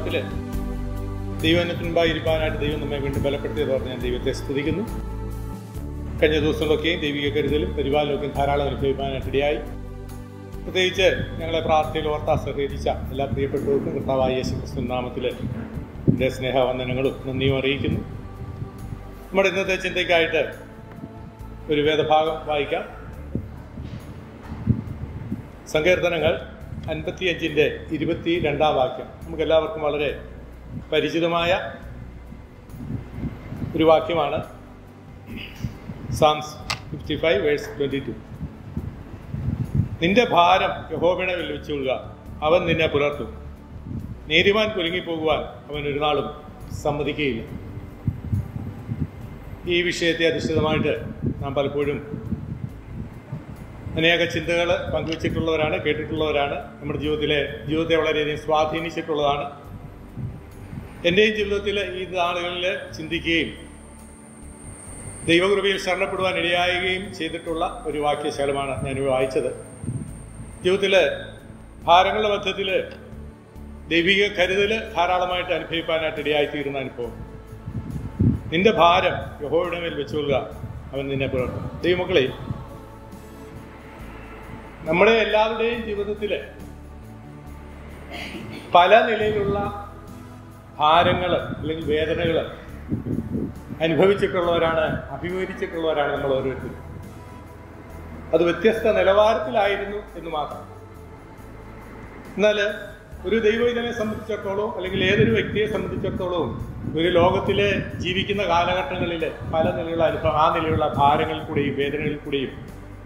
ഭാഗത്തിൽ ദൈവത്തിന് മുമ്പായി ഇരിക്കാനായിട്ട് ദൈവം നമ്മെ വീണ്ടും ബലപ്പെടുത്തിയത് പറഞ്ഞ് ഞാൻ ദൈവത്തെ സ്തുതിക്കുന്നു. കഴിഞ്ഞ ദിവസങ്ങളൊക്കെയും ദൈവിക കരുതലും പരിപാലനമൊക്കെയും ധാരാളം അനുഭവിക്കാനായിട്ട് ഇടയായി. പ്രത്യേകിച്ച് ഞങ്ങളെ പ്രാർത്ഥനയിൽ ഓർത്താ സഹകരിച്ച എല്ലാ പ്രിയപ്പെട്ടവർക്കും കർത്താവായ യേശു ക്രിസ്തു നാമത്തിൽ എന്റെ സ്നേഹവന്ദനങ്ങളും നന്ദിയും അറിയിക്കുന്നു. നമ്മുടെ ഇന്നത്തെ ചിന്തയ്ക്കായിട്ട് ഒരു വേദഭാഗം വായിക്കാം. സങ്കീർത്തനങ്ങൾ അൻപത്തിയഞ്ചിന്റെ ഇരുപത്തി രണ്ടാം വാക്യം. നമുക്ക് എല്ലാവർക്കും വളരെ പരിചിതമായ ഒരു വാക്യമാണ്. Psalms fifty five verse twenty two നിന്റെ ഭാരം യഹോബിനെ വെല്ലുവിച്ചുകൊള്ളുക അവൻ നിന്നെ പുലർത്തും. നീതിമാൻ കുലുങ്ങിപ്പോകുവാൻ അവൻ ഒരു നാളും സമ്മതിക്കുകയില്ല ഈ വിഷയത്തെ അധിഷ്ഠിതമായിട്ട് നാം പലപ്പോഴും അനേക ചിന്തകൾ പങ്കുവച്ചിട്ടുള്ളവരാണ് കേട്ടിട്ടുള്ളവരാണ്. നമ്മുടെ ജീവിതത്തിലെ ജീവിതത്തെ വളരെയധികം സ്വാധീനിച്ചിട്ടുള്ളതാണ്. എന്റെയും ജീവിതത്തിൽ ഈ നാളുകളിൽ ചിന്തിക്കുകയും ദൈവകൃപയിൽ ശരണപ്പെടുവാൻ ഇടയാകുകയും ചെയ്തിട്ടുള്ള ഒരു വാക്യശകലമാണ് ഞാൻ വായിച്ചത്. ജീവിതത്തിൽ ഭാരങ്ങളുടെ മധ്യത്തിൽ ദൈവിക കരുതൽ ധാരാളമായിട്ട് അനുഭവിക്കാനായിട്ട് ഇടയായിത്തീരുന്ന അനുഭവം. നിന്റെ ഭാരം യഹോയുടെ മേൽ വെച്ചുകൊള്ളുക അവൻ നിന്നെ പുലർത്തും. ദൈവമക്കളെ നമ്മുടെ എല്ലാവരുടെയും ജീവിതത്തിൽ പല നിലയിലുള്ള ഭാരങ്ങൾ അല്ലെങ്കിൽ വേദനകൾ അനുഭവിച്ചിട്ടുള്ളവരാണ് അഭിമുഖീകരിച്ചിട്ടുള്ളവരാണ് നമ്മൾ ഓരോരുത്തരും. അത് വ്യത്യസ്ത നിലവാരത്തിലായിരുന്നു എന്ന് മാത്രം. എന്നാൽ ഒരു ദൈവവിധനെ സംബന്ധിച്ചിടത്തോളം അല്ലെങ്കിൽ ഏതൊരു വ്യക്തിയെ സംബന്ധിച്ചിടത്തോളവും ഒരു ലോകത്തിലെ ജീവിക്കുന്ന കാലഘട്ടങ്ങളിൽ പല നിലയുള്ള അനുഭവം ആ നിലയുള്ള ഭാരങ്ങളിൽ കൂടെയും വേദനകളിൽ കൂടെയും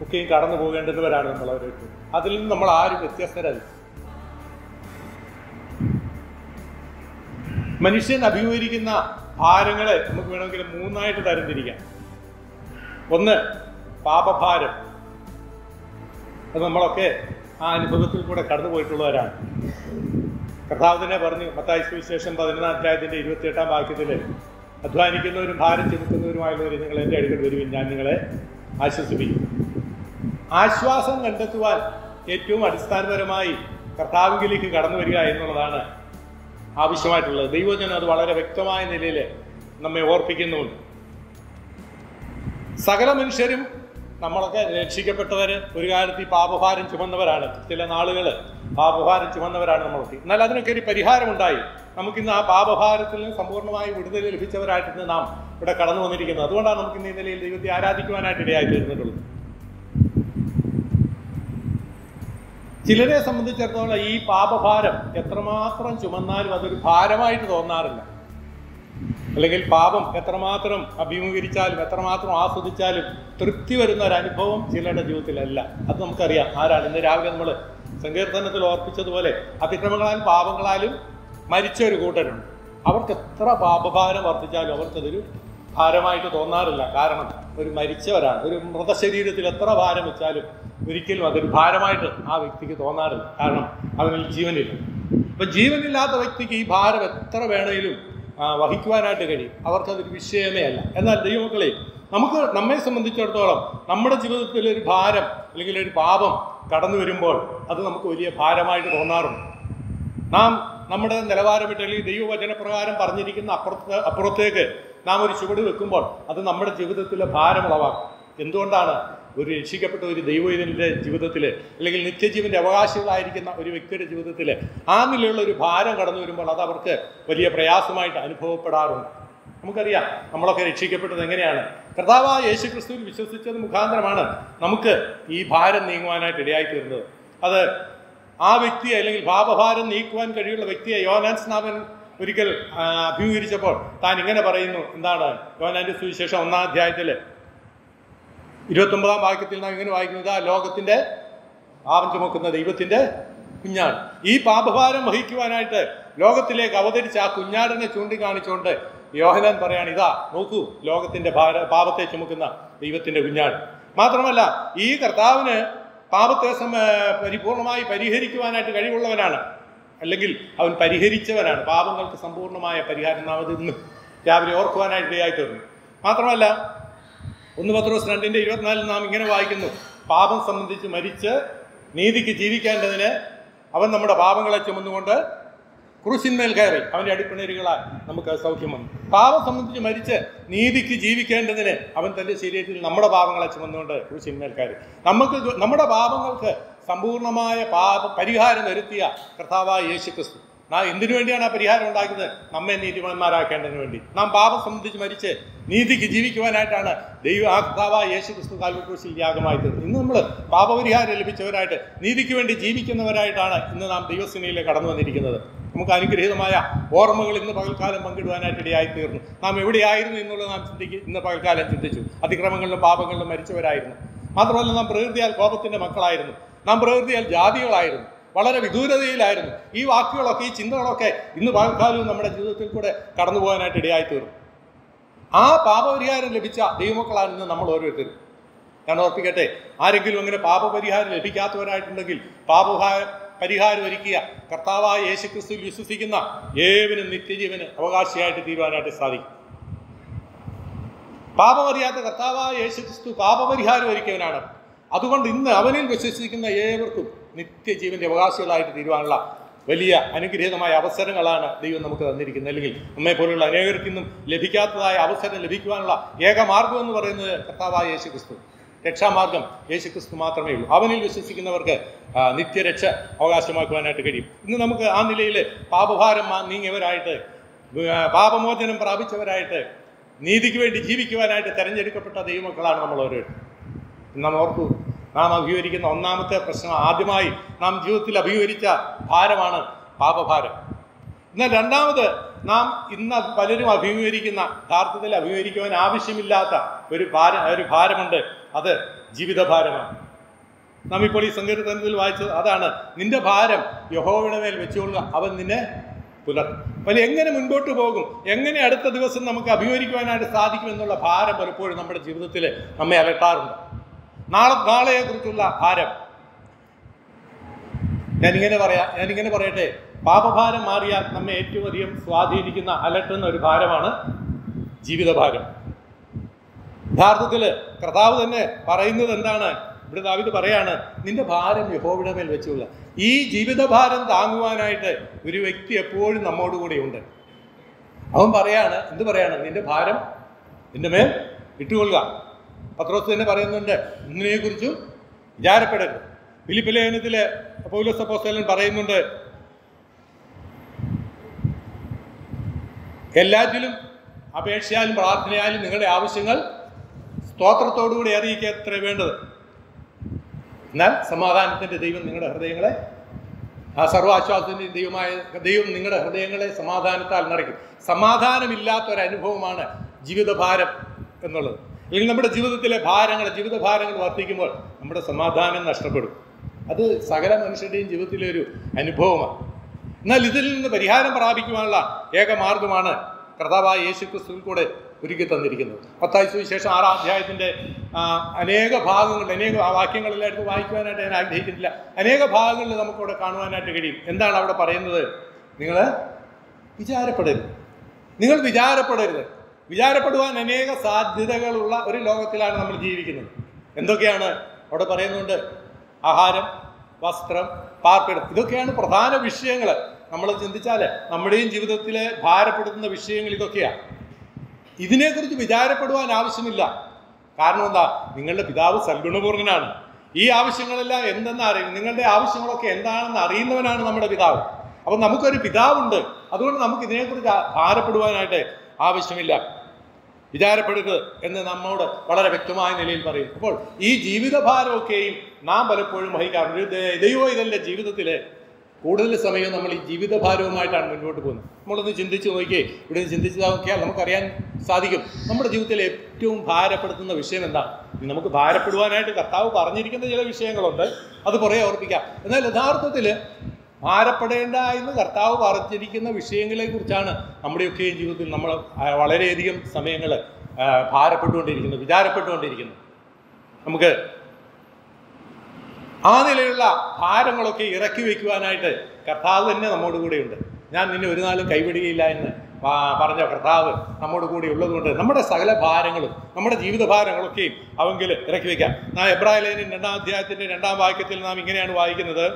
ഒക്കെയും കടന്നു പോകേണ്ടതുവരാണ് നമ്മൾ ഓരോരുത്തരും അതിൽ നിന്ന് നമ്മൾ ആരും വ്യത്യസ്തരല്ല. മനുഷ്യൻ അഭിമുഖീകരിക്കുന്ന ഭാരങ്ങളെ നമുക്ക് വേണമെങ്കിൽ മൂന്നായിട്ട് തരംതിരിക്കാം. ഒന്ന് പാപഭാരം. അത് നമ്മളൊക്കെ ആ അനുഭവത്തിൽ കൂടെ കടന്നു പോയിട്ടുള്ളവരാണ്. കർത്താവ് തന്നെ പറഞ്ഞു മത്തായി സുവിശേഷം പതിനൊന്നാം അധ്യായത്തിന്റെ ഇരുപത്തിയെട്ടാം വാക്യത്തിൽ അധ്വാനിക്കുന്നവരും ഭാരം ചുമക്കുന്നവരുമായുള്ളവർ നിങ്ങൾ എന്റെ അടുക്കൽ വരുവിൻ. ഞാൻ നിങ്ങളെ ആശ്വസിപ്പിക്കും. ആശ്വാസം കണ്ടെത്തുവാൻ ഏറ്റവും അടിസ്ഥാനപരമായി കർത്താവിലേക്ക് കടന്നു വരിക എന്നുള്ളതാണ് ആവശ്യമായിട്ടുള്ളത്. ദൈവജനം അത് വളരെ വ്യക്തമായ നിലയിൽ നമ്മെ ഓർപ്പിക്കുന്നുണ്ട്. സകല മനുഷ്യരും നമ്മളൊക്കെ രക്ഷിക്കപ്പെട്ടവർ ഒരു കാലത്ത് ഈ പാപഭാരം ചുമന്നവരാണ്. ചില നാളുകൾ പാപഭാരം ചുമന്നവരാണ് നമ്മളൊക്കെ. എന്നാൽ അതിനൊക്കെ ഒരു പരിഹാരമുണ്ടായി. നമുക്കിന്ന് ആ പാപഭാരത്തിൽ നിന്ന് സമ്പൂർണമായി വിടുതൽ ലഭിച്ചവരായിട്ട് നാം ഇവിടെ കടന്നു വന്നിരിക്കുന്നത് അതുകൊണ്ടാണ് നമുക്ക് ഇന്ന് ഈ നിലയിൽ ദൈവത്തെ ആരാധിക്കുവാനായിട്ട് ഇടയായി തീർന്നിട്ടുള്ളത്. ചിലരെ സംബന്ധിച്ചിടത്തോളം ഈ പാപഭാരം എത്രമാത്രം ചുമന്നാലും അതൊരു ഭാരമായിട്ട് തോന്നാറില്ല. അല്ലെങ്കിൽ പാപം എത്രമാത്രം അഭിമുഖീകരിച്ചാലും എത്രമാത്രം ആസ്വദിച്ചാലും തൃപ്തി വരുന്ന ഒരു അനുഭവം ചിലരുടെ ജീവിതത്തിലല്ല. അത് നമുക്കറിയാം ആരാണ്. ഇന്ന് രാവിലെ നമ്മൾ സങ്കീർത്തനത്തിൽ ഓർപ്പിച്ചതുപോലെ അതിക്രമങ്ങളാലും പാപങ്ങളാലും മരിച്ച ഒരു കൂട്ടരുണ്ട്. അവർക്ക് എത്ര പാപഭാരം വർദ്ധിച്ചാലും അവർക്കതൊരു ഭാരമായിട്ട് തോന്നാറില്ല. കാരണം ഒരു മരിച്ചവരാണ്. ഒരു മൃതശരീരത്തിൽ എത്ര ഭാരം വെച്ചാലും ഒരിക്കലും അതൊരു ഭാരമായിട്ട് ആ വ്യക്തിക്ക് തോന്നാറില്ല. കാരണം അവനിൽ ജീവനില്ല. അപ്പൊ ജീവനില്ലാത്ത വ്യക്തിക്ക് ഈ ഭാരം എത്ര വേണമെങ്കിലും വഹിക്കുവാനായിട്ട് കഴിയും. അവർക്കതൊരു വിഷയമേ അല്ല. എന്നാൽ ദൈവമക്കളെ നമുക്ക് നമ്മെ സംബന്ധിച്ചിടത്തോളം നമ്മുടെ ജീവിതത്തിൽ ഒരു ഭാരം അല്ലെങ്കിൽ ഒരു പാപം കടന്നു വരുമ്പോൾ അത് നമുക്ക് വലിയ ഭാരമായിട്ട് തോന്നാറുണ്ട്. നാം നമ്മുടെ നിലവാരം വിട്ട് അല്ലെങ്കിൽ ദൈവവചനപ്രകാരം പറഞ്ഞിരിക്കുന്ന അപ്പുറത്ത് അപ്പുറത്തേക്ക് നാം ഒരു ചുവട് വെക്കുമ്പോൾ അത് നമ്മുടെ ജീവിതത്തിലെ ഭാരമുളവാക്കും എന്തുകൊണ്ടാണ് ഒരു രക്ഷിക്കപ്പെട്ട ഒരു ദൈവത്തിന്റെ ജീവിതത്തിൽ അല്ലെങ്കിൽ നിത്യജീവന്റെ അവകാശികളായിരിക്കുന്ന ഒരു വ്യക്തിയുടെ ജീവിതത്തിൽ ആ നിലയുള്ള ഒരു ഭാരം കടന്നു വരുമ്പോൾ അത് അവർക്ക് വലിയ പ്രയാസമായിട്ട് അനുഭവപ്പെടാറുണ്ട്. നമുക്കറിയാം നമ്മളൊക്കെ രക്ഷിക്കപ്പെട്ടത് എങ്ങനെയാണ്? കർത്താവ് യേശു ക്രിസ്തുവിൽ വിശ്വസിച്ചത് മുഖാന്തരമാണ് നമുക്ക് ഈ ഭാരം നീങ്ങുവാനായിട്ട് ഇടയായി തീർന്നത് അത് ആ വ്യക്തിയെ അല്ലെങ്കിൽ പാപഭാരം നീക്കുവാൻ കഴിയുള്ള വ്യക്തിയെ യോനാൻ സ്നാപൻ ഒരിക്കൽ അഭിമുഖീകരിച്ചപ്പോൾ താൻ ഇങ്ങനെ പറയുന്നു. എന്താണ്? യോനാന്റെ സുവിശേഷം ഒന്നാം അധ്യായത്തിൽ ഇരുപത്തൊമ്പതാം വാക്യത്തിൽ നാം ഇങ്ങനെ വായിക്കുന്നത് ആ ലോകത്തിന്റെ പാപം ചുമക്കുന്ന ദൈവത്തിന്റെ കുഞ്ഞാട് ഈ പാപഭാരം വഹിക്കുവാനായിട്ട് ലോകത്തിലേക്ക് അവതരിച്ച ആ കുഞ്ഞാടിനെ ചൂണ്ടിക്കാണിച്ചുകൊണ്ട് യോഹനാൻ പറയാണ് ഇതാ നോക്കൂ ലോകത്തിന്റെ ഭാര പാപത്തെ ചുമക്കുന്ന ദൈവത്തിന്റെ കുഞ്ഞാട്. മാത്രമല്ല ഈ കർത്താവിന് പാപത്തെ സമ പരിപൂർണമായി പരിഹരിക്കുവാനായിട്ട് കഴിവുള്ളവനാണ്. അല്ലെങ്കിൽ അവൻ പരിഹരിച്ചവനാണ്. പാപങ്ങൾക്ക് സമ്പൂർണമായ പരിഹാരം നാം അത് ഇന്ന് രാവിലെ ഓർക്കുവാനായിട്ട് ഇടയായി തീർന്നു മാത്രമല്ല ഒന്ന് പത്രോസ് രണ്ടിന്റെ ഇരുപത്തിനാലിൽ നാം ഇങ്ങനെ വായിക്കുന്നു. പാപം സംബന്ധിച്ച് മരിച്ച് നീതിക്ക് ജീവിക്കേണ്ടതിന് അവൻ നമ്മുടെ പാപങ്ങളെ ചുമന്നുകൊണ്ട് ക്രൂശിന്മേൽ കയറി. അവന്റെ അടിപ്പിണരുകളാൽ നമുക്ക് സൗഖ്യം വന്നു. പാപം സംബന്ധിച്ച് മരിച്ച് നീതിക്ക് ജീവിക്കേണ്ടതിന് അവൻ തന്റെ ശരീരത്തിൽ നമ്മുടെ പാപങ്ങളെ ചുമന്നുകൊണ്ട് ക്രൂശിന്മേൽ കയറി. നമുക്ക് നമ്മുടെ പാപങ്ങൾക്ക് സമ്പൂർണമായ പാപ പരിഹാരം വരുത്തിയ കർത്താവായ യേശു ക്രിസ്തു നാം എന്തിനു വേണ്ടിയാണ് ആ പരിഹാരം ഉണ്ടാക്കുന്നത്? നമ്മെ നീതിമാന്മാരാക്കേണ്ടതിന് വേണ്ടി. നാം പാപം സംബന്ധിച്ച് മരിച്ച് നീതിക്ക് ജീവിക്കുവാനായിട്ടാണ് ദൈവ ആ കർത്താവായ യേശു ക്രിസ്തു കാൽവക്രൂശിൽ യാഗമായി തീർന്നത് ഇന്ന് നമ്മൾ പാപപരിഹാരം ലഭിച്ചവരായിട്ട് നീതിക്ക് വേണ്ടി ജീവിക്കുന്നവരായിട്ടാണ് ഇന്ന് നാം ദൈവസേനയിലേക്ക് കടന്നു വന്നിരിക്കുന്നത്. നമുക്ക് അനുഗ്രഹീതമായ ഓർമ്മകൾ ഇന്ന് പകൽക്കാലം പങ്കിടുവാനായിട്ട് ഇടയായി തീർന്നു നാം എവിടെയായിരുന്നു എന്നുള്ളത് നാം ചിന്തിക്കും ഇന്ന് പകൽക്കാലം ചിന്തിച്ചു. അതിക്രമങ്ങളിലും പാപങ്ങളിലും മരിച്ചവരായിരുന്നു. മാത്രമല്ല നാം പ്രകൃതിയാൽ കോപത്തിന്റെ മക്കളായിരുന്നു. നാം പ്രകൃതിയാൽ ജാതികളായിരുന്നു. വളരെ വിദൂരതയിലായിരുന്നു. ഈ വാക്കുകളൊക്കെ ഈ ചിന്തകളൊക്കെ ഇന്ന് പകൽക്കാലവും നമ്മുടെ ജീവിതത്തിൽ കൂടെ കടന്നു പോകാനായിട്ട് ഇടയായി തീർന്നു ആ പാപപരിഹാരം ലഭിച്ച ദൈവമക്കളാണ് ഇന്ന് നമ്മൾ ഓരോരുത്തരും. ഞാൻ ഓർപ്പിക്കട്ടെ ആരെങ്കിലും അങ്ങനെ പാപപരിഹാരം ലഭിക്കാത്തവരായിട്ടുണ്ടെങ്കിൽ പാപഭാര പരിഹാരം ഒരുക്കിയ കർത്താവായ യേശു ക്രിസ്തുവിൽ വിശ്വസിക്കുന്ന ഏവനും നിത്യജീവന് അവകാശിയായിട്ട് തീരുവാനായിട്ട് സാധിക്കും. പാപമറിയാത്ത കർത്താവായ യേശു ക്രിസ്തു പാപപരിഹാരം ഒരുക്കിയവനാണ്. അതുകൊണ്ട് ഇന്ന് അവനിൽ വിശ്വസിക്കുന്ന ഏവർക്കും നിത്യജീവന്റെ അവകാശികളായിട്ട് തീരുവാനുള്ള വലിയ അനുഗ്രഹീതമായ അവസരങ്ങളാണ് ദൈവം നമുക്ക് തന്നിരിക്കുന്നത്. അല്ലെങ്കിൽ നമ്മെ പോലുള്ള അനേകർക്ക് ഇന്നും ലഭിക്കാത്തതായ അവസരം ലഭിക്കുവാനുള്ള ഏക മാർഗം എന്ന് പറയുന്നത് കർത്താവായ യേശു ക്രിസ്തു രക്ഷാമാർഗം യേശു ക്രിസ്തു മാത്രമേ ഉള്ളൂ. അവനിൽ വിശ്വസിക്കുന്നവർക്ക് നിത്യരക്ഷ അവകാശമാക്കുവാനായിട്ട് കഴിയും. ഇന്ന് നമുക്ക് ആ നിലയിൽ പാപഭാരം നീങ്ങിയവരായിട്ട് പാപമോചനം പ്രാപിച്ചവരായിട്ട് നീതിക്ക് വേണ്ടി ജീവിക്കുവാനായിട്ട് തെരഞ്ഞെടുക്കപ്പെട്ട ദൈവമക്കളാണ് നമ്മൾ ഓരോരുത്തരും. നാം ഓർത്തു നാം അഭിമുഖീകരിക്കുന്ന ഒന്നാമത്തെ പ്രശ്നം ആദ്യമായി നാം ജീവിതത്തിൽ അഭിമുഖീകരിച്ച ഭാരമാണ് പാപഭാരം. എന്നാൽ രണ്ടാമത് നാം ഇന്ന് പലരും അഭിമുഖീകരിക്കുന്ന യഥാർത്ഥത്തിൽ അഭിമുഖീകരിക്കുവാൻ ആവശ്യമില്ലാത്ത ഒരു ഭാര ഒരു ഭാരമുണ്ട്. അത് ജീവിതഭാരമാണ്. നാം ഇപ്പോൾ ഈ സങ്കീർത്തനത്തിൽ വായിച്ചത് അതാണ്. നിന്റെ ഭാരം യഹോവയുടെ മേൽ വെച്ചുകൊള്ളുക. അവൻ നിന്നെ പുലർത്തും. അപ്പോൾ എങ്ങനെ മുൻപോട്ട് പോകും? എങ്ങനെ അടുത്ത ദിവസം നമുക്ക് അഭിമുഖീകരിക്കുവാനായിട്ട് സാധിക്കും എന്നുള്ള ഭാരം പലപ്പോഴും നമ്മുടെ ജീവിതത്തിൽ നമ്മെ അലട്ടാറുണ്ട്. നാളെ നാളെയെക്കുറിച്ചുള്ള ഭാരം. ഞാനിങ്ങനെ പറയാം ഞാനിങ്ങനെ പറയട്ടെ. പാപഭാരം മാറിയാൽ നമ്മെ ഏറ്റവും അധികം സ്വാധീനിക്കുന്ന അലട്ടുന്ന ഒരു ഭാരമാണ് ജീവിതഭാരം. യഥാർത്ഥത്തിൽ കർത്താവ് തന്നെ പറയുന്നത് എന്താണ്? ഇവിടെ ദാവിത് പറയാണ് നിന്റെ ഭാരം യഹോവിടെ മേൽ വെച്ചുള്ള. ഈ ജീവിതഭാരം താങ്ങുവാനായിട്ട് ഒരു വ്യക്തി എപ്പോഴും നമ്മോട് കൂടെയുണ്ട് അവൻ പറയാണ് എന്ത് പറയാണ്? നിന്റെ ഭാരം നിന്റെ മേൽ ഇട്ടുകൊള്ളുക. പത്രോസ് തന്നെ പറയുന്നുണ്ട്. ഇതിനെക്കുറിച്ചും വിചാരപ്പെടരുത്. ഫിലിപ്പ് ലേഖനത്തിലെ പൗലോസ് അപ്പോസ്തലൻ പറയുന്നുണ്ട്. എല്ലാറ്റിലും അപേക്ഷയാലും പ്രാർത്ഥനയാലും നിങ്ങളുടെ ആവശ്യങ്ങൾ സ്തോത്രത്തോടുകൂടി അറിയിക്കുക എത്ര വേണ്ടത്. എന്നാൽ സമാധാനത്തിന്റെ ദൈവം നിങ്ങളുടെ ഹൃദയങ്ങളെ ആ സർവാശ്വാസത്തിന്റെ ദൈവമായ ദൈവം നിങ്ങളുടെ ഹൃദയങ്ങളെ സമാധാനത്താൽ നിറയ്ക്കും. സമാധാനമില്ലാത്തൊരനുഭവമാണ് ജീവിതഭാരം എന്നുള്ളത്. അല്ലെങ്കിൽ നമ്മുടെ ജീവിതത്തിലെ ഭാരങ്ങൾ ജീവിത ഭാരങ്ങൾ വർദ്ധിക്കുമ്പോൾ നമ്മുടെ സമാധാനം നഷ്ടപ്പെടും. അത് സകല മനുഷ്യരുടെയും ജീവിതത്തിലെ ഒരു അനുഭവമാണ്. എന്നാൽ ഇതിൽ നിന്ന് പരിഹാരം പ്രാപിക്കുവാനുള്ള ഏക മാർഗമാണ് കർത്താവായ യേശു ക്രിസ്തുവിൽ കൂടെ ഒരുക്കി തന്നിരിക്കുന്നത്. പത്തായി സുവിശേഷം ആറാം അധ്യായത്തിന്റെ അനേക ഭാഗങ്ങളിൽ അനേക വാക്യങ്ങളിലായിട്ട് വായിക്കുവാനായിട്ട് ഞാൻ ആഗ്രഹിക്കുന്നില്ല. അനേക ഭാഗങ്ങളിൽ നമുക്കവിടെ കാണുവാനായിട്ട് കഴിയും. എന്താണ് അവിടെ പറയുന്നത്? നിങ്ങൾ വിചാരപ്പെടരുത്. നിങ്ങൾ വിചാരപ്പെടരുത്. വിചാരപ്പെടുവാൻ അനേക സാധ്യതകളുള്ള ഒരു ലോകത്തിലാണ് നമ്മൾ ജീവിക്കുന്നത്. എന്തൊക്കെയാണ് അവിടെ പറയുന്നുണ്ട്? ആഹാരം വസ്ത്രം പാർപ്പിടം. ഇതൊക്കെയാണ് പ്രധാന വിഷയങ്ങൾ. നമ്മൾ ചിന്തിച്ചാൽ നമ്മുടെയും ജീവിതത്തിലെ ഭാരപ്പെടുത്തുന്ന വിഷയങ്ങൾ ഇതൊക്കെയാണ് ഇതിനെക്കുറിച്ച് വിചാരപ്പെടുവാൻ ആവശ്യമില്ല. കാരണം എന്താ? നിങ്ങളുടെ പിതാവ് സൽഗുണപൂർണനാണ് ഈ ആവശ്യങ്ങളെല്ലാം എന്തെന്ന് അറിയും നിങ്ങളുടെ ആവശ്യങ്ങളൊക്കെ എന്താണെന്ന് അറിയുന്നവനാണ് നമ്മുടെ പിതാവ്. അപ്പം നമുക്കൊരു പിതാവുണ്ട്. അതുകൊണ്ട് നമുക്ക് ഇതിനെക്കുറിച്ച് ഭാരപ്പെടുവാനായിട്ട് ആവശ്യമില്ല. വിചാരപ്പെടരുത് എന്ന് നമ്മോട് വളരെ വ്യക്തമായ നിലയിൽ പറയും. അപ്പോൾ ഈ ജീവിതഭാരമൊക്കെയും നാം പലപ്പോഴും വഹിക്കാറുണ്ട്. ദൈവം ഇതല്ല ജീവിതത്തിൽ കൂടുതൽ സമയം നമ്മൾ ഈ ജീവിതഭാരവുമായിട്ടാണ് മുന്നോട്ട് പോകുന്നത്. നമ്മളൊന്ന് ചിന്തിച്ച് നോക്കിയേ. ഇവിടെ നിന്ന് ചിന്തിച്ച് നോക്കിയാൽ നമുക്കറിയാൻ സാധിക്കും. നമ്മുടെ ജീവിതത്തിൽ ഏറ്റവും ഭാരപ്പെടുത്തുന്ന വിഷയം എന്താണ് നമുക്ക് ഭാരപ്പെടുവാനായിട്ട് കർത്താവ് പറഞ്ഞിരിക്കുന്ന ചില വിഷയങ്ങളുണ്ട്. അത് കുറേ ഓർപ്പിക്കാം. എന്നാൽ യഥാർത്ഥത്തിൽ ഭാരപ്പെടേണ്ട എന്ന് കർത്താവ് പറഞ്ഞിരിക്കുന്ന വിഷയങ്ങളെ കുറിച്ചാണ് നമ്മുടെയൊക്കെ ജീവിതത്തിൽ നമ്മൾ വളരെയധികം സമയങ്ങൾ ഭാരപ്പെട്ടുകൊണ്ടിരിക്കുന്നത് വിചാരപ്പെട്ടുകൊണ്ടിരിക്കുന്നത്. നമുക്ക് ആ നിലയിലുള്ള ഭാരങ്ങളൊക്കെ ഇറക്കി വയ്ക്കുവാനായിട്ട് കർത്താവ് തന്നെ നമ്മോട് കൂടെയുണ്ട്. ഞാൻ നിന്നെ ഒരു നാളും കൈവിടുകയില്ല എന്ന് പറഞ്ഞ കർത്താവ് നമ്മോട് കൂടെ ഉള്ളതുകൊണ്ട് നമ്മുടെ സകല ഭാരങ്ങളും നമ്മുടെ ജീവിത ഭാരങ്ങളൊക്കെയും അവങ്കിൽ ഇറക്കി വയ്ക്കാം. നാം എബ്രാഹിലേനും രണ്ടാം അധ്യായത്തിന്റെ രണ്ടാം വാക്യത്തിൽ നാം ഇങ്ങനെയാണ് വായിക്കുന്നത്.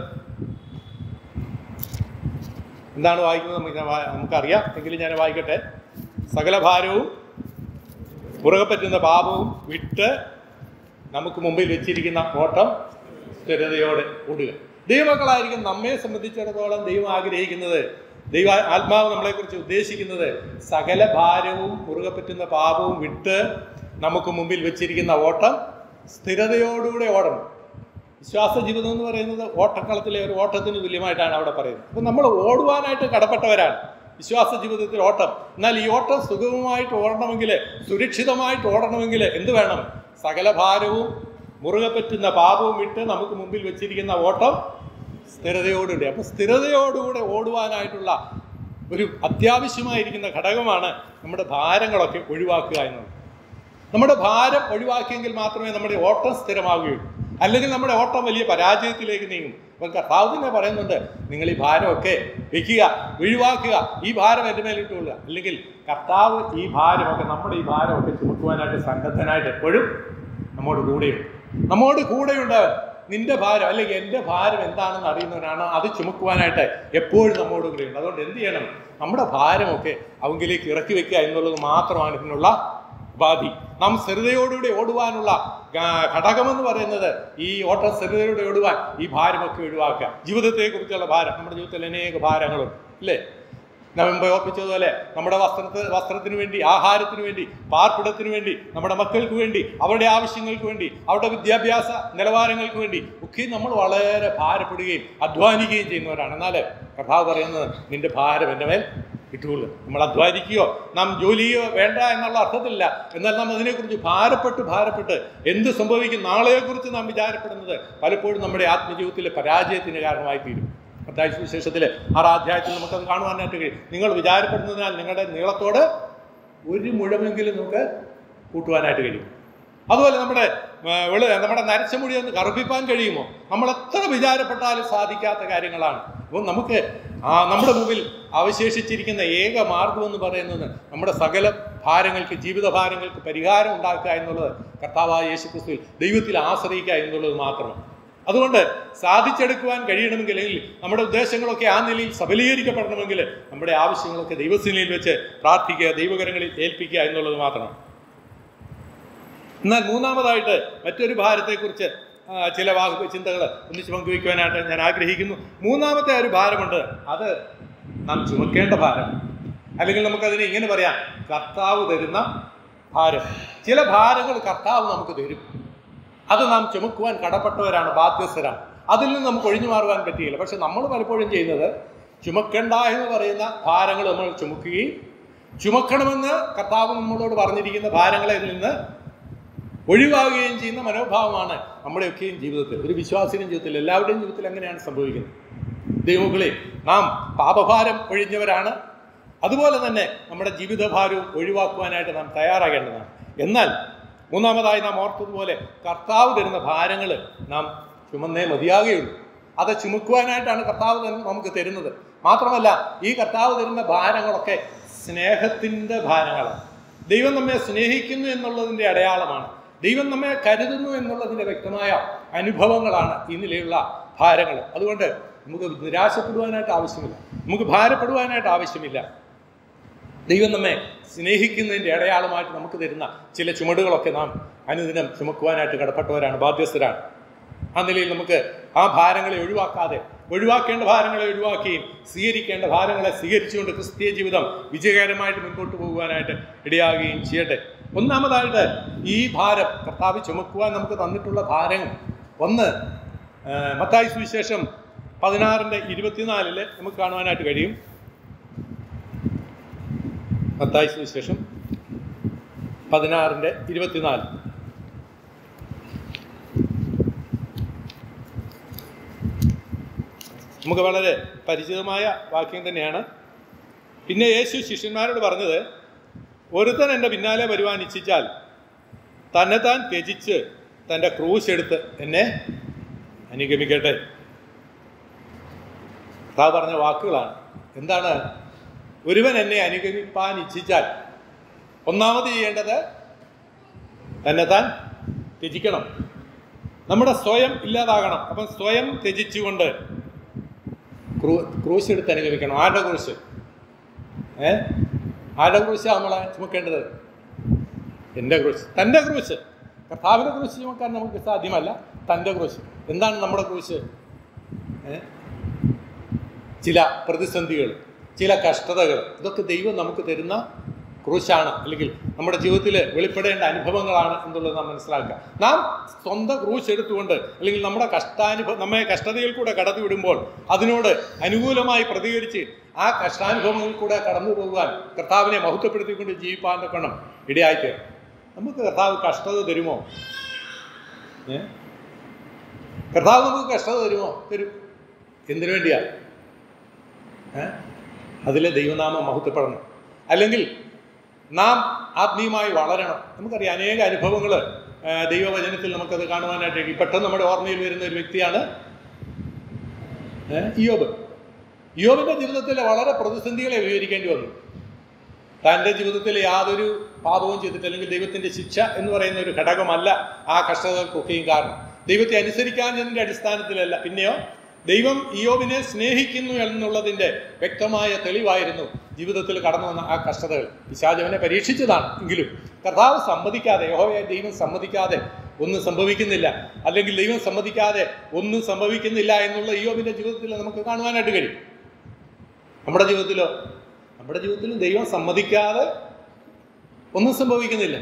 എന്താണ് വായിക്കുന്നത് നമുക്ക് നമുക്കറിയാം. എങ്കിലും ഞാൻ വായിക്കട്ടെ. സകല ഭാരവും പുറകെ പറ്റുന്ന പാപവും വിട്ട് നമുക്ക് മുമ്പിൽ വെച്ചിരിക്കുന്ന ഓട്ടം സ്ഥിരതയോടെ ഓടുക. ദൈവമക്കളായിരിക്കും നമ്മെ സംബന്ധിച്ചിടത്തോളം ദൈവം ആഗ്രഹിക്കുന്നത്. ദൈവ ആത്മാവ് നമ്മളെക്കുറിച്ച് ഉദ്ദേശിക്കുന്നത് സകല ഭാരവും പുറകെ പറ്റുന്ന പാപവും വിട്ട് നമുക്ക് മുമ്പിൽ വെച്ചിരിക്കുന്ന ഓട്ടം സ്ഥിരതയോടുകൂടെ ഓടണം. വിശ്വാസ ജീവിതം എന്ന് പറയുന്നത് ഓട്ടക്കളത്തിലെ ഒരു ഓട്ടത്തിന് തുല്യമായിട്ടാണ് അവിടെ പറയുന്നത്. അപ്പം നമ്മൾ ഓടുവാനായിട്ട് കടപ്പെട്ടവരാണ് വിശ്വാസ ജീവിതത്തിൽ ഓട്ടം. എന്നാൽ ഈ ഓട്ടം സുഗമമായിട്ട് ഓടണമെങ്കിൽ സുരക്ഷിതമായിട്ട് ഓടണമെങ്കിൽ എന്ത് വേണം? സകല ഭാരവും മുറുകെ പറ്റുന്ന പാപവും ഇട്ട് നമുക്ക് മുമ്പിൽ വെച്ചിരിക്കുന്ന ഓട്ടം സ്ഥിരതയോടുകൂടി. അപ്പം സ്ഥിരതയോടുകൂടെ ഓടുവാനായിട്ടുള്ള ഒരു അത്യാവശ്യമായിരിക്കുന്ന ഘടകമാണ് നമ്മുടെ ഭാരങ്ങളൊക്കെ ഒഴിവാക്കുക എന്നത് നമ്മുടെ ഭാരം ഒഴിവാക്കിയെങ്കിൽ മാത്രമേ നമ്മുടെ ഓട്ടം സ്ഥിരമാവുകയുള്ളൂ. അല്ലെങ്കിൽ നമ്മുടെ ഓട്ടം വലിയ പരാജയത്തിലേക്ക് നീങ്ങും. അപ്പം കർത്താവ് തന്നെ പറയുന്നുണ്ട് നിങ്ങൾ ഈ ഭാരമൊക്കെ വെക്കുക ഒഴിവാക്കുക ഈ ഭാരം എന്റെ മേലിട്ടുകൊള്ളുക അല്ലെങ്കിൽ കർത്താവ് ഈ ഭാരമൊക്കെ നമ്മുടെ ഈ ഭാരമൊക്കെ ചുമക്കുവാനായിട്ട് സന്നദ്ധനായിട്ട് എപ്പോഴും നമ്മോട് കൂടെയുണ്ട്. നമ്മോട് കൂടെയുണ്ട് നിന്റെ ഭാരം അല്ലെങ്കിൽ എന്റെ ഭാരം എന്താണെന്ന് അറിയുന്നവനാണ് അത് ചുമക്കുവാനായിട്ട് എപ്പോഴും നമ്മോട് കൂടെയുണ്ട്. അതുകൊണ്ട് എന്ത് ചെയ്യണം? നമ്മുടെ ഭാരമൊക്കെ അവങ്കിലേക്ക് ഇറക്കി വെക്കുക എന്നുള്ളത് മാത്രമാണ് ഇതിനുള്ള ഉപാധി. നാം സ്ഥിരതയോടുകൂടി ഓടുവാനുള്ള ഘടകമെന്ന് പറയുന്നത് ഈ ഓട്ട സ്ഥിരതയോടെ ഓടുവാൻ ഈ ഭാരമൊക്കെ ഒഴിവാക്കുക. ജീവിതത്തെക്കുറിച്ചുള്ള ഭാരം നമ്മുടെ ജീവിതത്തിൽ അനേക ഭാരങ്ങളുണ്ട് അല്ലേ? നവംബർ ഓർപ്പിച്ചതുപോലെ നമ്മുടെ വസ്ത്രത്തിന് വസ്ത്രത്തിന് വേണ്ടി ആഹാരത്തിന് വേണ്ടി പാർപ്പിടത്തിന് വേണ്ടി നമ്മുടെ മക്കൾക്ക് വേണ്ടി അവരുടെ ആവശ്യങ്ങൾക്ക് വേണ്ടി അവരുടെ വിദ്യാഭ്യാസ നിലവാരങ്ങൾക്ക് വേണ്ടി ഒക്കെ നമ്മൾ വളരെ ഭാരപ്പെടുകയും അധ്വാനിക്കുകയും ചെയ്യുന്നവരാണ്. എന്നാൽ കഥാവ് പറയുന്നത് നിന്റെ ഭാരം എന്റെ മേൽ ഇട്ടുകൊള്ളു നമ്മൾ അധ്വാനിക്കുകയോ നാം ജോലിയോ വേണ്ട എന്നുള്ള അർത്ഥത്തിലല്ല. എന്നാൽ നാം അതിനെക്കുറിച്ച് ഭാരപ്പെട്ട് ഭാരപ്പെട്ട് എന്ത് സംഭവിക്കും നാളെയെക്കുറിച്ച് നാം വിചാരപ്പെടുന്നത് പലപ്പോഴും നമ്മുടെ ആത്മജീവിതത്തിലെ പരാജയത്തിന് കാരണമായി തീരും. അത്യാവശ്യ വിശേഷത്തിൽ ആറാം അധ്യായത്തിൽ നമുക്കത് കാണുവാനായിട്ട് കഴിയും. നിങ്ങൾ വിചാരപ്പെടുന്നതിനാൽ നിങ്ങളുടെ നീളത്തോട് ഒരു മുഴമെങ്കിലും നമുക്ക് കൂട്ടുവാനായിട്ട് കഴിയും. അതുപോലെ നമ്മുടെ നമ്മുടെ നരച്ചമുടി ഒന്ന് കറുപ്പിപ്പാൻ കഴിയുമോ? നമ്മൾ എത്ര വിചാരപ്പെട്ടാലും സാധിക്കാത്ത കാര്യങ്ങളാണ്. അപ്പം നമുക്ക് ആ നമ്മുടെ മുമ്പിൽ അവശേഷിച്ചിരിക്കുന്ന ഏക മാർഗം എന്ന് പറയുന്നത് നമ്മുടെ സകല ഭാരങ്ങൾക്ക് ജീവിത ഭാരങ്ങൾക്ക് പരിഹാരം ഉണ്ടാക്കുക എന്നുള്ളത് കർത്താവായ യേശു ക്രിസ്തുവിൽ ദൈവത്തിൽ ആശ്രയിക്കുക എന്നുള്ളത് മാത്രമാണ് അതുകൊണ്ട് സാധിച്ചെടുക്കുവാൻ കഴിയണമെങ്കിൽ അല്ലെങ്കിൽ നമ്മുടെ ഉദ്ദേശങ്ങളൊക്കെ ആ നിലയിൽ സബലീകരിക്കപ്പെടണമെങ്കിൽ നമ്മുടെ ആവശ്യങ്ങളൊക്കെ ദൈവസേനയിൽ വെച്ച് പ്രാർത്ഥിക്കുക ദൈവകരങ്ങളിൽ ഏൽപ്പിക്കുക എന്നുള്ളത് മാത്രമാണ് എന്നാൽ മൂന്നാമതായിട്ട് മറ്റൊരു ഭാരത്തെക്കുറിച്ച് ചില വാക്ക് ചിന്തകൾ ഒന്നിച്ച് പങ്കുവയ്ക്കുവാനായിട്ട് ഞാൻ ആഗ്രഹിക്കുന്നു. മൂന്നാമത്തെ ഒരു ഭാരമുണ്ട്. അത് നാം ചുമക്കേണ്ട ഭാരം. അല്ലെങ്കിൽ നമുക്കതിനെ ഇങ്ങനെ പറയാം. കർത്താവ് തരുന്ന ഭാരം. ചില ഭാരങ്ങൾ കർത്താവ് നമുക്ക് തരും. അത് നാം ചുമക്കുവാൻ കടപ്പെട്ടവരാണ് ബാധ്യസ്ഥരാണ്. അതിൽ നിന്ന് നമുക്ക് ഒഴിഞ്ഞു മാറുവാൻ പറ്റിയില്ല. പക്ഷെ നമ്മൾ പലപ്പോഴും ചെയ്യുന്നത് ചുമക്കേണ്ട എന്ന് പറയുന്ന ഭാരങ്ങൾ നമ്മൾ ചുമക്കുകയും ചുമക്കണമെന്ന് കർത്താവ് നമ്മളോട് പറഞ്ഞിരിക്കുന്ന ഭാരങ്ങളിൽ നിന്ന് ഒഴിവാകുകയും ചെയ്യുന്ന മനോഭാവമാണ് നമ്മുടെയൊക്കെയും ജീവിതത്തിൽ. ഒരു വിശ്വാസിനും ജീവിതത്തിൽ എല്ലാവരുടെയും ജീവിതത്തിൽ അങ്ങനെയാണ് സംഭവിക്കുന്നത്? ദൈവങ്ങളെ നാം പാപഭാരം ഒഴിഞ്ഞവരാണ്. അതുപോലെ തന്നെ നമ്മുടെ ജീവിതഭാരവും ഒഴിവാക്കുവാനായിട്ട് നാം തയ്യാറാകേണ്ടതാണ്. എന്നാൽ മൂന്നാമതായി നാം ഓർത്തതുപോലെ കർത്താവ് തരുന്ന ഭാരങ്ങൾ നാം ചുമന്നേ മതിയാകുകയുള്ളൂ. അത് ചുമക്കുവാനായിട്ടാണ് കർത്താവ് നമുക്ക് തരുന്നത്. മാത്രമല്ല ഈ കർത്താവ് തരുന്ന ഭാരങ്ങളൊക്കെ സ്നേഹത്തിന്റെ ഭാരങ്ങളാണ്. ദൈവം നമ്മെ സ്നേഹിക്കുന്നു എന്നുള്ളതിന്റെ അടയാളമാണ്. ദൈവം നമ്മെ കരുതുന്നു എന്നുള്ളതിന്റെ വ്യക്തമായ അനുഭവങ്ങളാണ് ഈ നിലയിലുള്ള ഭാരങ്ങൾ. അതുകൊണ്ട് നമുക്ക് നിരാശപ്പെടുവാനായിട്ട് ആവശ്യമില്ല. നമുക്ക് ഭാരപ്പെടുവാനായിട്ട് ആവശ്യമില്ല. ദൈവം നമ്മെ സ്നേഹിക്കുന്നതിന്റെ അടയാളമായിട്ട് നമുക്ക് തരുന്ന ചില ചുമടുകളൊക്കെ നാം അനുദിനം ചുമക്കുവാനായിട്ട് കടപ്പെട്ടവരാണ് ബാധ്യസ്ഥരാണ്. ആ നിലയിൽ നമുക്ക് ആ ഭാരങ്ങളെ ഒഴിവാക്കാതെ ഒഴിവാക്കേണ്ട ഭാരങ്ങളെ ഒഴിവാക്കുകയും സ്വീകരിക്കേണ്ട ഭാരങ്ങളെ സ്വീകരിച്ചുകൊണ്ട് ക്രിസ്തീയ ജീവിതം വിജയകരമായിട്ട് മുൻപോട്ട് പോകുവാനായിട്ട് ഇടയാകുകയും ചെയ്യട്ടെ. ഒന്നാമതായിട്ട് ഈ ഭാരം കർത്താവ് ചുമക്കുവാൻ നമുക്ക് തന്നിട്ടുള്ള ഭാരങ്ങൾ. ഒന്ന് മത്തായി സുവിശേഷം പതിനാറിന്റെ ഇരുപത്തിനാലിൽ നമുക്ക് കാണുവാനായിട്ട് കഴിയും. മത്തായി സുവിശേഷം പതിനാറിന്റെ ഇരുപത്തിനാല്. നമുക്ക് വളരെ പരിചിതമായ വാക്യം തന്നെയാണ്. പിന്നെ യേശു ശിഷ്യന്മാരോട് പറഞ്ഞത് ഒരുത്തൻ എന്റെ പിന്നാലെ വരുവാൻ ഇച്ഛിച്ചാൽ തന്നെത്താൻ ത്യജിച്ച് തന്റെ ക്രൂശ് എടുത്ത് എന്നെ അനുഗമിക്കട്ടെ. കർത്താവ് പറഞ്ഞ വാക്കുകളാണ്. എന്താണ്? ഒരുവൻ എന്നെ അനുഗമിപ്പാൻ ഇച്ഛിച്ചാൽ ഒന്നാമത് ചെയ്യേണ്ടത് തന്നെ താൻ ത്യജിക്കണം. നമ്മുടെ സ്വയം ഇല്ലാതാകണം. അപ്പം സ്വയം ത്യജിച്ചുകൊണ്ട് ക്രൂ ക്രൂശ് എടുത്ത് അനുഗമിക്കണം. ആരുടെ ക്രൂശ്? ഏ? ആരുടെ ക്രൂശാണ് നമ്മളെ ചുമക്കേണ്ടത്? എന്റെ ക്രൂശ് തന്റെ ക്രൂശ്. കർത്താവിന്റെ ക്രൂശ് ചുമക്കാൻ നമുക്ക് സാധ്യമല്ല തന്റെ ക്രൂശ്. എന്താണ് നമ്മുടെ ക്രൂശ്? ചില പ്രതിസന്ധികൾ ചില കഷ്ടതകൾ ഇതൊക്കെ ദൈവം നമുക്ക് തരുന്ന ക്രൂശാണ്. അല്ലെങ്കിൽ നമ്മുടെ ജീവിതത്തിൽ വെളിപ്പെടേണ്ട അനുഭവങ്ങളാണ് എന്നുള്ളത് നാം മനസ്സിലാക്കുക. നാം സ്വന്തം ക്രൂശ് എടുത്തുകൊണ്ട് അല്ലെങ്കിൽ നമ്മുടെ കഷ്ടാനുഭവം നമ്മെ കഷ്ടതയിൽ കൂടെ കടത്തി വിടുമ്പോൾ അതിനോട് അനുകൂലമായി പ്രതികരിച്ച് ആ കഷ്ടാനുഭവങ്ങളിൽ കൂടെ കടന്നു പോകുവാൻ കർത്താവിനെ മഹത്വപ്പെടുത്തിക്കൊണ്ട് ജീവിപ്പാൻ തക്കണം ഇടയായിട്ട് നമുക്ക് കർത്താവ് കഷ്ടത തരുമോ? കർത്താവ് നമുക്ക് കഷ്ടത തരുമോ? തരും. എന്തിനു വേണ്ടിയാ? അതിലെ ദൈവനാമം മഹത്വപ്പെടണം. അല്ലെങ്കിൽ നാം ആത്മീയമായി വളരണം. നമുക്കറിയാം അനേക അനുഭവങ്ങൾ ദൈവവചനത്തിൽ നമുക്കത് കാണുവാനായിട്ട് പെട്ടെന്ന് നമ്മുടെ ഓർമ്മയിൽ വരുന്ന ഒരു വ്യക്തിയാണ് യോബ് യോബിന്റെ ജീവിതത്തിൽ വളരെ പ്രതിസന്ധികളെ അഭിമുഖീകരിക്കേണ്ടി വന്നു. തന്റെ ജീവിതത്തിൽ യാതൊരു പാപവും ചെയ്തിട്ട് അല്ലെങ്കിൽ ദൈവത്തിന്റെ ശിക്ഷ എന്ന് പറയുന്ന ഒരു ഘടകമല്ല ആ കഷ്ടതകൾക്കൊക്കെയും കാരണം. ദൈവത്തെ അനുസരിക്കാൻ എന്നതിന്റെ അടിസ്ഥാനത്തിലല്ല പിന്നെയോ ദൈവം ഇയോബിനെ സ്നേഹിക്കുന്നു എന്നുള്ളതിന്റെ വ്യക്തമായ തെളിവായിരുന്നു ജീവിതത്തിൽ കടന്നു വന്ന ആ കഷ്ടതകൾ. പിശാചവനെ പരീക്ഷിച്ചതാണ് എങ്കിലും കർത്താവ് സമ്മതിക്കാതെ യഹോവയെ ദൈവം സമ്മതിക്കാതെ ഒന്നും സംഭവിക്കുന്നില്ല. അല്ലെങ്കിൽ ദൈവം സമ്മതിക്കാതെ ഒന്നും സംഭവിക്കുന്നില്ല എന്നുള്ള ഇയോബിന്റെ ജീവിതത്തിൽ നമുക്ക് കാണുവാനായിട്ട് കഴിയും. നമ്മുടെ ജീവിതത്തിലോ നമ്മുടെ ജീവിതത്തിൽ ദൈവം സമ്മതിക്കാതെ ഒന്നും സംഭവിക്കുന്നില്ല.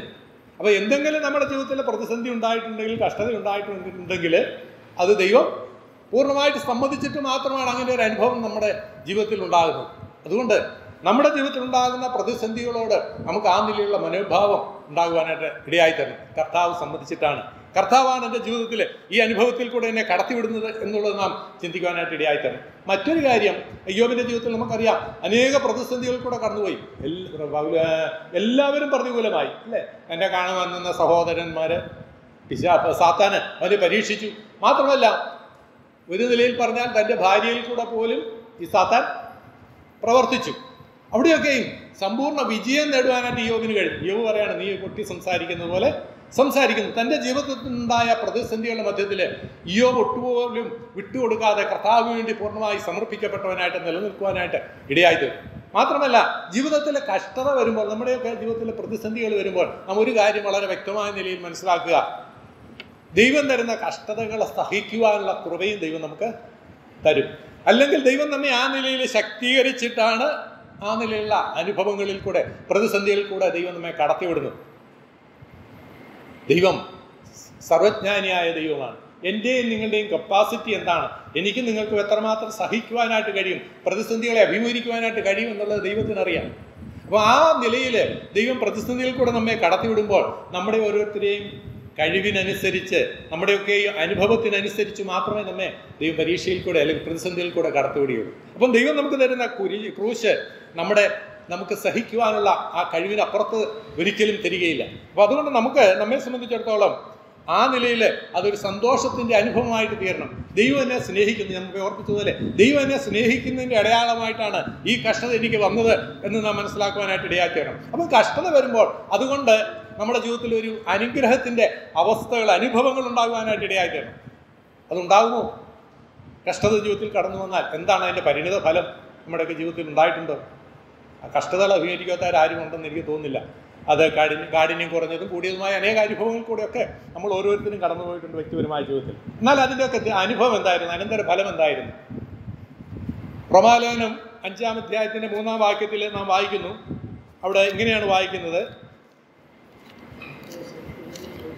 അപ്പോൾ എന്തെങ്കിലും നമ്മുടെ ജീവിതത്തിൽ പ്രതിസന്ധി ഉണ്ടായിട്ടുണ്ടെങ്കിൽ കഷ്ടത ഉണ്ടായിട്ടുണ്ടെങ്കിൽ അത് ദൈവം പൂർണമായിട്ട് സമ്മതിച്ചിട്ട് മാത്രമാണ് അങ്ങനെ ഒരു അനുഭവം നമ്മുടെ ജീവിതത്തിൽ ഉണ്ടാകുന്നത് അതുകൊണ്ട് നമ്മുടെ ജീവിതത്തിൽ ഉണ്ടാകുന്ന പ്രതിസന്ധികളോട് നമുക്ക് ആ നിലയിലുള്ള മനോഭാവം ഉണ്ടാകുവാനായിട്ട് ഇടയായി തരണം കർത്താവ് സമ്മതിച്ചിട്ടാണ് കർത്താവാണ് എന്റെ ജീവിതത്തിൽ ഈ അനുഭവത്തിൽ കൂടെ എന്നെ കടത്തിവിടുന്നത് എന്നുള്ളത് നാം ചിന്തിക്കുവാനായിട്ട് ഇടയായി തരണം മറ്റൊരു കാര്യം അയ്യോബിന്റെ ജീവിതത്തിൽ നമുക്കറിയാം അനേക പ്രതിസന്ധികൾ കൂടെ കടന്നുപോയി. എല്ലാവരും പ്രതികൂലമായി അല്ലേ? എന്നെ കാണുവാൻ നിന്ന സഹോദരന്മാർ പിശാ സാത്താന് അവനെ പരീക്ഷിച്ചു. മാത്രമല്ല ഒരു നിലയിൽ പറഞ്ഞാൽ തന്റെ ഭാര്യയിൽ കൂടെ പോലും ഈ സാത്താൻ പ്രവർത്തിച്ചു. അവിടെയൊക്കെയും സമ്പൂർണ വിജയം നേടുവാനായിട്ട് യോബിന് കഴിഞ്ഞു. യോഗ പറയാണ് നീ പൊട്ടി സംസാരിക്കുന്നത് പോലെ സംസാരിക്കുന്നു. തന്റെ ജീവിതത്തിൽ ഉണ്ടായ പ്രതിസന്ധികളുടെ മധ്യത്തിൽ യോഗ ഒട്ടുപോലും വിട്ടുകൊടുക്കാതെ കർത്താവിന് വേണ്ടി പൂർണമായി സമർപ്പിക്കപ്പെട്ടവനായിട്ട് നിലനിൽക്കുവാനായിട്ട് ഇടയായത് മാത്രമല്ല ജീവിതത്തിലെ കഷ്ടത വരുമ്പോൾ നമ്മുടെയൊക്കെ ജീവിതത്തിലെ പ്രതിസന്ധികൾ വരുമ്പോൾ നാം ഒരു കാര്യം വളരെ വ്യക്തമായ നിലയിൽ മനസ്സിലാക്കുക. ദൈവം തരുന്ന കഷ്ടതകളെ സഹിക്കുവാനുള്ള കൃപയും ദൈവം നമുക്ക് തരും. അല്ലെങ്കിൽ ദൈവം നമ്മെ ആ നിലയിൽ ശക്തീകരിച്ചിട്ടാണ് ആ നിലയിലുള്ള അനുഭവങ്ങളിൽ കൂടെ പ്രതിസന്ധിയിൽ കൂടെ ദൈവം നമ്മെ കടത്തിവിടുന്നത്. ദൈവം സർവജ്ഞാനിയായ ദൈവമാണ്. എന്റെയും നിങ്ങളുടെയും കപ്പാസിറ്റി എന്താണ്? എനിക്ക് നിങ്ങൾക്ക് എത്രമാത്രം സഹിക്കുവാനായിട്ട് കഴിയും? പ്രതിസന്ധികളെ അഭിമുഖീകരിക്കുവാനായിട്ട് കഴിയും എന്നുള്ളത് ദൈവത്തിനറിയാം അപ്പോൾ ആ നിലയിൽ ദൈവം പ്രതിസന്ധിയിൽ കൂടെ നമ്മെ കടത്തിവിടുമ്പോൾ നമ്മുടെ ഓരോരുത്തരെയും കഴിവിനനുസരിച്ച് നമ്മുടെയൊക്കെ ഈ അനുഭവത്തിനനുസരിച്ച് മാത്രമേ നമ്മെ ദൈവം പരീക്ഷയിൽ കൂടെ അല്ലെങ്കിൽ പ്രതിസന്ധിയിൽ കൂടെ കടത്തിവിടുകയുള്ളൂ. അപ്പം ദൈവം നമുക്ക് തരുന്ന കുരി ക്രൂശ് നമ്മുടെ നമുക്ക് സഹിക്കുവാനുള്ള ആ കഴിവിനപ്പുറത്ത് ഒരിക്കലും തരികയില്ല. അപ്പോൾ അതുകൊണ്ട് നമുക്ക് നമ്മെ സംബന്ധിച്ചിടത്തോളം ആ നിലയിൽ അതൊരു സന്തോഷത്തിന്റെ അനുഭവമായിട്ട് തീരണം. ദൈവം എന്നെ സ്നേഹിക്കുന്നു. നമുക്ക് ഓർപ്പിച്ചതുപോലെ ദൈവം എന്നെ സ്നേഹിക്കുന്നതിന്റെ അടയാളമായിട്ടാണ് ഈ കഷ്ടത എനിക്ക് വന്നത് എന്ന് നാം മനസ്സിലാക്കുവാനായിട്ട് ഇടയാക്കി വരണം അപ്പോൾ കഷ്ടത വരുമ്പോൾ അതുകൊണ്ട് നമ്മുടെ ജീവിതത്തിൽ ഒരു അനുഗ്രഹത്തിന്റെ അവസ്ഥകൾ അനുഭവങ്ങൾ ഉണ്ടാകുവാനായിട്ട് ഇടയായിട്ടാണ് അതുണ്ടാകുമോ? കഷ്ടത ജീവിതത്തിൽ കടന്നു വന്നാൽ എന്താണ് അതിന്റെ പരിണിത ഫലം നമ്മുടെയൊക്കെ ജീവിതത്തിൽ ഉണ്ടായിട്ടുണ്ടോ? ആ കഷ്ടതകൾ അഭിമുഖീകരിക്കാത്തവരാരും ഉണ്ടെന്ന് എനിക്ക് തോന്നുന്നില്ല. അത് കാഠിന്യം കാഠിന്യം കുറഞ്ഞതും കൂടിയതുമായ അനേക അനുഭവങ്ങൾ കൂടെയൊക്കെ നമ്മൾ ഓരോരുത്തരും കടന്നു പോയിട്ടുണ്ട് വ്യക്തിപരമായ ജീവിതത്തിൽ. എന്നാൽ അതിന്റെയൊക്കെ അനുഭവം എന്തായിരുന്നു? അനന്തര ഫലം എന്തായിരുന്നു? പ്രമാലേഖനം അഞ്ചാം അധ്യായത്തിന്റെ മൂന്നാം വാക്യത്തിൽ നാം വായിക്കുന്നു. അവിടെ ഇങ്ങനെയാണ് വായിക്കുന്നത്.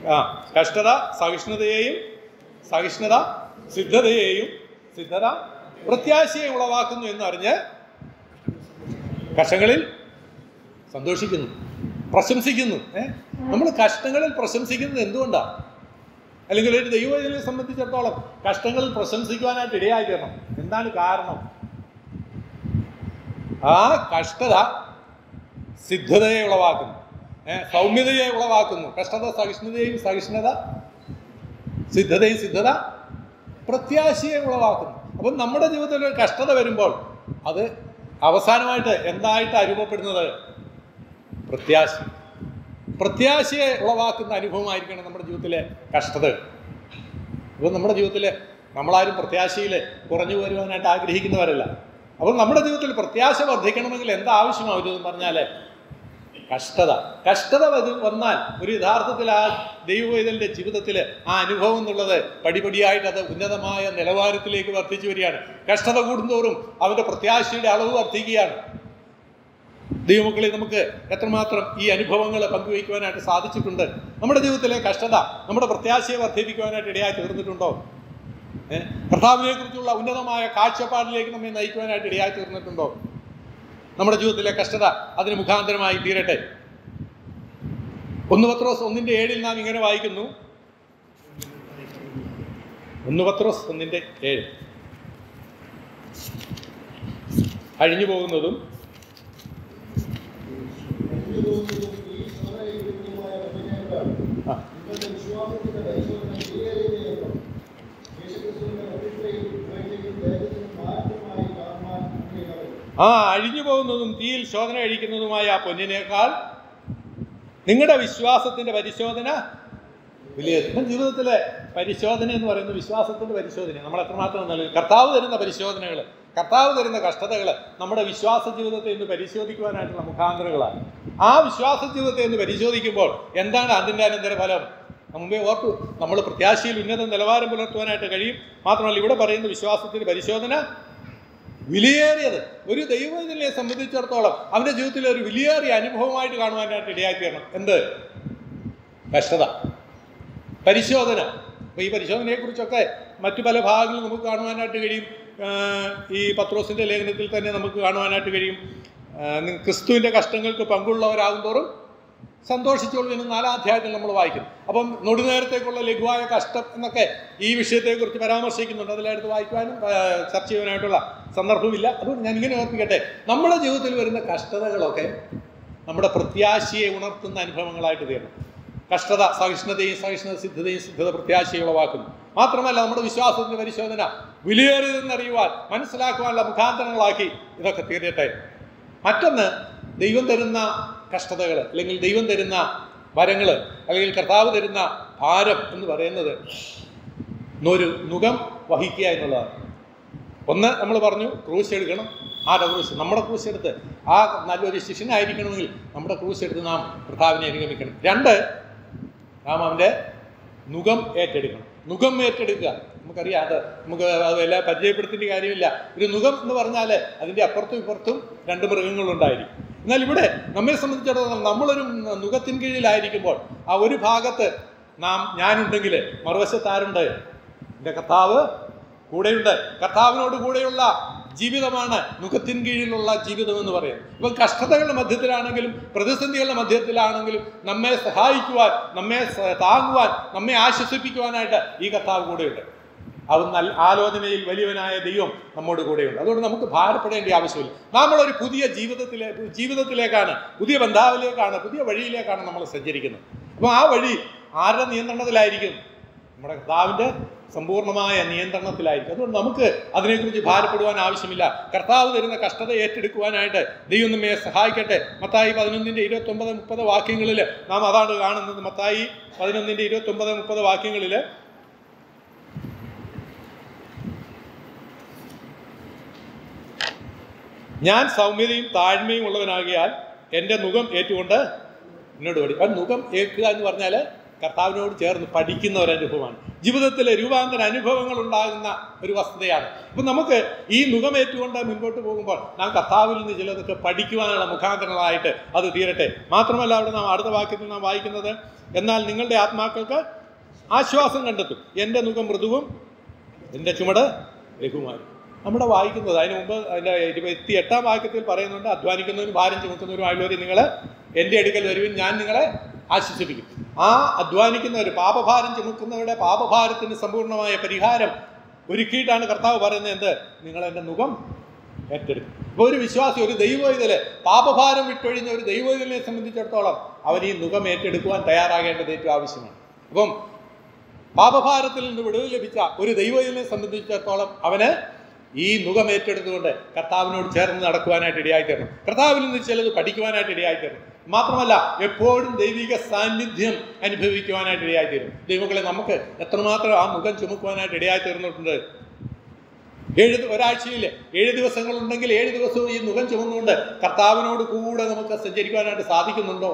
ആ കഷ്ടത സഹിഷ്ണുതയെയും സഹിഷ്ണുത സിദ്ധതയെയും സിദ്ധത പ്രത്യാശയെ ഉളവാക്കുന്നു എന്നറിഞ്ഞ് കഷ്ടങ്ങളിൽ സന്തോഷിക്കുന്നു പ്രശംസിക്കുന്നു. നമ്മൾ കഷ്ടങ്ങളിൽ പ്രശംസിക്കുന്നത് എന്തുകൊണ്ടാണ് അല്ലെങ്കിൽ ഒരു ദൈവജനെ സംബന്ധിച്ചിടത്തോളം കഷ്ടങ്ങളിൽ പ്രശംസിക്കുവാനായിട്ട് ഇടയായി എന്താണ് കാരണം? ആ കഷ്ടത സിദ്ധതയെ ഉളവാക്കുന്നു. സൗമ്യതയെ ഉളവാക്കുന്നു കഷ്ടത സഹിഷ്ണുതയും സഹിഷ്ണുത സിദ്ധതയും സിദ്ധത പ്രത്യാശയെ ഉളവാക്കുന്നു. അപ്പം നമ്മുടെ ജീവിതത്തിൽ ഒരു കഷ്ടത വരുമ്പോൾ അത് അവസാനമായിട്ട് എന്തായിട്ട് അനുഭവപ്പെടുന്നത് പ്രത്യാശ. പ്രത്യാശയെ ഉളവാക്കുന്ന അനുഭവമായിരിക്കണം നമ്മുടെ ജീവിതത്തിലെ കഷ്ടത. അപ്പോൾ നമ്മുടെ ജീവിതത്തിലെ നമ്മളാരും പ്രത്യാശയിൽ കുറഞ്ഞു വരുവാനായിട്ട് ആഗ്രഹിക്കുന്നവരല്ല. അപ്പോൾ നമ്മുടെ ജീവിതത്തിൽ പ്രത്യാശ വർദ്ധിക്കണമെങ്കിൽ എന്താ ആവശ്യമാവരുതെന്ന് പറഞ്ഞാൽ കഷ്ടത. കഷ്ടത വരും വന്നാൽ ഒരു യഥാർത്ഥത്തിൽ ആ ദൈവവേദന്റെ ജീവിതത്തിൽ ആ അനുഭവം എന്നുള്ളത് പടിപടിയായിട്ട് അത് ഉന്നതമായ നിലവാരത്തിലേക്ക് വർദ്ധിച്ചു വരികയാണ്. കഷ്ടത കൂടുന്തോറും അവന്റെ പ്രത്യാശയുടെ അളവ് വർദ്ധിക്കുകയാണ്. ദൈവമക്കളെ നമുക്ക് എത്രമാത്രം ഈ അനുഭവങ്ങൾ പങ്കുവയ്ക്കുവാനായിട്ട് സാധിച്ചിട്ടുണ്ട്? നമ്മുടെ ജീവിതത്തിലെ കഷ്ടത നമ്മുടെ പ്രത്യാശയെ വർദ്ധിപ്പിക്കുവാനായിട്ട് ഇടയായി തീർന്നിട്ടുണ്ടോ? കർത്താവിനെ കുറിച്ചുള്ള ഉന്നതമായ കാഴ്ചപ്പാടിലേക്ക് നമ്മെ നയിക്കുവാനായിട്ട് ഇടയായി തീർന്നിട്ടുണ്ടോ? നമ്മുടെ ജീവിതത്തിലെ കഷ്ടത അതിന് മുഖാന്തരമായി തീരട്ടെ. ഒന്ന് പത്രോസ് ഒന്നിന്റെ ഏഴിൽ നാം ഇങ്ങനെ വായിക്കുന്നു. ഒന്ന് പത്രോസ് ഒന്നിന്റെ ഏഴ്. അഴിഞ്ഞു പോകുന്നതും ആ. ആ അഴിഞ്ഞു പോകുന്നതും തീയിൽ ശോധന കഴിക്കുന്നതുമായ ആ പൊന്നിനേക്കാൾ നിങ്ങളുടെ വിശ്വാസത്തിന്റെ പരിശോധന വലിയ ജീവിതത്തിലെ പരിശോധന എന്ന് പറയുന്നത് വിശ്വാസത്തിന്റെ പരിശോധന നമ്മൾ എത്രമാത്രം നൽകും കർത്താവ് തരുന്ന പരിശോധനകൾ കർത്താവ് തരുന്ന കഷ്ടതകൾ നമ്മുടെ വിശ്വാസ ജീവിതത്തെ ഇന്ന് പരിശോധിക്കുവാനായിട്ടുള്ള മുഖാന്തരങ്ങളാണ് ആ വിശ്വാസ ജീവിതത്തെ ഇന്ന് പരിശോധിക്കുമ്പോൾ എന്താണ് അതിന്റെ അനന്തര ഫലം? മുമ്പേ ഓർത്തു നമ്മൾ പ്രത്യാശയിൽ ഉന്നത നിലവാരം പുലർത്തുവാനായിട്ട് കഴിയും. മാത്രമല്ല ഇവിടെ പറയുന്ന വിശ്വാസത്തിന്റെ പരിശോധന വിലയേറിയത്. ഒരു ദൈവത്തിനെ സംബന്ധിച്ചിടത്തോളം അവന്റെ ജീവിതത്തിൽ ഒരു വിലയേറിയ അനുഭവമായിട്ട് കാണുവാനായിട്ട് ഇടയാക്കിയാണ് എന്ത്? കഷ്ടത. പരിശോധന. അപ്പോൾ ഈ പരിശോധനയെക്കുറിച്ചൊക്കെ മറ്റു പല ഭാഗങ്ങളും നമുക്ക് കാണുവാനായിട്ട് കഴിയും. ഈ പത്രോസിന്റെ ലേഖനത്തിൽ തന്നെ നമുക്ക് കാണുവാനായിട്ട് കഴിയും. ക്രിസ്തുവിന്റെ കഷ്ടങ്ങൾക്ക് പങ്കുള്ളവരാകും തോറും സന്തോഷിച്ചോളൂ എന്ന് നാലാം അധ്യായത്തിൽ നമ്മൾ വായിക്കും അപ്പം നൊടുനേരത്തേക്കുള്ള ലഘുവായ കഷ്ടം എന്നൊക്കെ ഈ വിഷയത്തെക്കുറിച്ച് പരാമർശിക്കുന്നുണ്ട്. അതിലെടുത്ത് വായിക്കുവാനും ചർച്ച ചെയ്യുവാനായിട്ടുള്ള സന്ദർഭമില്ല അതുകൊണ്ട് ഞാൻ ഇങ്ങനെ ഓർപ്പിക്കട്ടെ. നമ്മുടെ ജീവിതത്തിൽ വരുന്ന കഷ്ടതകളൊക്കെ നമ്മുടെ പ്രത്യാശയെ ഉണർത്തുന്ന അനുഭവങ്ങളായിട്ട് തീരണം. കഷ്ടത സഹിഷ്ണുതയും സഹിഷ്ണുത സിദ്ധതയും സിദ്ധത പ്രത്യാശയും ഉളവാക്കുന്നു. മാത്രമല്ല നമ്മുടെ വിശ്വാസത്തിന്റെ പരിശോധന വിലയേറിയതെന്നറിയുവാൻ മനസ്സിലാക്കുവാനുള്ള മുഖാന്തരങ്ങളാക്കി ഇതൊക്കെ തീരട്ടെ. മറ്റൊന്ന് ദൈവം തരുന്ന കഷ്ടതകൾ അല്ലെങ്കിൽ ദൈവം തരുന്ന വരങ്ങൾ അല്ലെങ്കിൽ കർത്താവ് തരുന്ന ഭാരം എന്ന് പറയുന്നത് ഒരു മുഖം വഹിക്കുക എന്നുള്ളതാണ്. ഒന്ന് നമ്മൾ പറഞ്ഞു ക്രൂശ് എടുക്കണം. ആരുടെ ക്രൂശ്? നമ്മുടെ ക്രൂശ് എടുത്ത്. ആ നല്ലൊരു ശിഷ്യനായിരിക്കണമെങ്കിൽ നമ്മുടെ ക്രൂശ് എടുത്ത് നാം കർത്താവിനെ അനുഗമിക്കണം. രണ്ട് നാം അവന്റെ മുഖം ഏറ്റെടുക്കണം. മുഖം ഏറ്റെടുക്കുക. നമുക്കറിയാം അത് നമുക്ക് എല്ലാ പരിചയപ്പെടുത്തേണ്ട കാര്യമില്ല. ഒരു മുഖം എന്ന് പറഞ്ഞാൽ അതിന്റെ അപ്പുറത്തും ഇപ്പുറത്തും രണ്ട് മൃഗങ്ങളുണ്ടായിരിക്കും. എന്നാൽ ഇവിടെ നമ്മെ സംബന്ധിച്ചിടത്തോളം നമ്മളൊരു നുഖത്തിൻ കീഴിലായിരിക്കുമ്പോൾ ആ ഒരു ഭാഗത്ത് നാം ഞാനുണ്ടെങ്കിൽ മറുവശത്ത് ആരുണ്ട്? എന്റെ കർത്താവ് കൂടെയുണ്ട്. കർത്താവിനോട് കൂടെയുള്ള ജീവിതമാണ് മുഖത്തിൻ കീഴിലുള്ള ജീവിതം എന്ന് പറയുന്നത്. ഇപ്പം കഷ്ടതകളുടെ മധ്യത്തിലാണെങ്കിലും പ്രതിസന്ധികളുടെ മധ്യത്തിലാണെങ്കിലും നമ്മെ സഹായിക്കുവാൻ നമ്മെ താങ്ങുവാൻ നമ്മെ ആശ്വസിപ്പിക്കുവാനായിട്ട് ഈ കർത്താവ് കൂടെയുണ്ട്. അവൻ നല്ല ആലോചനയിൽ വലിയവനായ ദൈവം നമ്മോട് കൂടെയുണ്ട്. അതുകൊണ്ട് നമുക്ക് ഭാരപ്പെടേണ്ട ആവശ്യമില്ല. നമ്മളൊരു പുതിയ ജീവിതത്തിലെ ജീവിതത്തിലേക്കാണ് പുതിയ ബന്ധാവിലേക്കാണ് പുതിയ വഴിയിലേക്കാണ് നമ്മൾ സഞ്ചരിക്കുന്നത്. അപ്പോൾ ആ വഴി ആരുടെ നിയന്ത്രണത്തിലായിരിക്കും? നമ്മുടെ കർത്താവിന്റെ സമ്പൂർണമായ നിയന്ത്രണത്തിലായിരിക്കും. അതുകൊണ്ട് നമുക്ക് അതിനെക്കുറിച്ച് ഭാരപ്പെടുവാൻ ആവശ്യമില്ല. കർത്താവ് തരുന്ന കഷ്ടത ഏറ്റെടുക്കുവാനായിട്ട് ദൈവം നമ്മെ സഹായിക്കട്ടെ. മത്തായി പതിനൊന്നിന്റെ ഇരുപത്തൊമ്പത് മുപ്പത് വാക്യങ്ങളിൽ നാം അതാണ് കാണുന്നത്. മത്തായി പതിനൊന്നിന്റെ ഇരുപത്തൊമ്പത് മുപ്പത് വാക്യങ്ങളിൽ ഞാൻ സൗമ്യതയും താഴ്മയും ഉള്ളവനാകിയാൽ എന്റെ മുഖം ഏറ്റുകൊണ്ട് എന്നോട് പഠി അത് മുഖം ഏൽക്കുക എന്ന് പറഞ്ഞാൽ കർത്താവിനോട് ചേർന്ന് പഠിക്കുന്ന ഒരു അനുഭവമാണ്. ജീവിതത്തിലെ രൂപാന്തര അനുഭവങ്ങൾ ഉണ്ടാകുന്ന ഒരു വസ്തുതയാണ്. അപ്പം നമുക്ക് ഈ മുഖം ഏറ്റുകൊണ്ട് മുൻപോട്ട് പോകുമ്പോൾ നാം കർത്താവിൽ നിന്ന് ചിലതൊക്കെ പഠിക്കുവാനുള്ള മുഖാന്തരങ്ങളായിട്ട് അത് തീരട്ടെ. മാത്രമല്ല അവിടെ നാം അടുത്ത വാക്യത്തിൽ നാം വായിക്കുന്നത് എന്നാൽ നിങ്ങളുടെ ആത്മാക്കൾക്ക് ആശ്വാസം കണ്ടെത്തും. എന്റെ മുഖം മൃദുവും എന്റെ ചുമട് ലഘുമായി നമ്മുടെ വായിക്കുന്നത്. അതിന് മുമ്പ് അതിന്റെ ഇരുപത്തി എട്ടാം വാക്യത്തിൽ പറയുന്നുണ്ട് അധ്വാനിക്കുന്നവരും ഭാരം ചുമക്കുന്നവരുമായുള്ളവർ നിങ്ങൾ എന്റെ അടുക്കൽ വരുവിൻ ഞാൻ നിങ്ങളെ ആശ്വസിപ്പിക്കും. ആ അധ്വാനിക്കുന്നവർ പാപഭാരം ചുമക്കുന്നവരുടെ പാപഭാരത്തിന് സമ്പൂർണമായ പരിഹാരം ഒരുക്കിയിട്ടാണ് കർത്താവ് പറയുന്നത് എന്ത്? നിങ്ങൾ എന്റെ മുഖം ഏറ്റെടുക്കും. ഇപ്പോൾ ഒരു വിശ്വാസി ഒരു ദൈവവിതൽ പാപഭാരം വിട്ടൊഴിഞ്ഞ ഒരു ദൈവവിതലിനെ സംബന്ധിച്ചിടത്തോളം അവൻ ഈ മുഖം ഏറ്റെടുക്കുവാൻ തയ്യാറാകേണ്ടത് ഏറ്റവും ആവശ്യമാണ്. അപ്പം പാപഭാരത്തിൽ നിന്ന് വിടുതൽ ലഭിച്ച ഒരു ദൈവത്തിനെ സംബന്ധിച്ചിടത്തോളം അവന് ഈ മുഖം ഏറ്റെടുത്തുകൊണ്ട് കർത്താവിനോട് ചേർന്ന് നടക്കുവാനായിട്ട് ഇടയായിത്തീരണം കർത്താവിൽ നിന്ന് ചിലത് പഠിക്കുവാനായിട്ട് ഇടയായിത്തീരണം മാത്രമല്ല എപ്പോഴും ദൈവിക സാന്നിധ്യം അനുഭവിക്കുവാനായിട്ട് ഇടയായിത്തീരും ദൈവങ്ങളെ നമുക്ക് എത്രമാത്രം ആ മുഖം ചുമക്കുവാനായിട്ട് ഇടയായി തീർന്നിട്ടുണ്ട് ഏഴ് ഒരാഴ്ചയിൽ ഏഴ് ദിവസങ്ങളുണ്ടെങ്കിൽ ഏഴ് ദിവസവും ഈ മുഖം ചുമന്നുകൊണ്ട് കർത്താവിനോട് കൂടെ നമുക്ക് സഞ്ചരിക്കുവാനായിട്ട് സാധിക്കുന്നുണ്ടോ?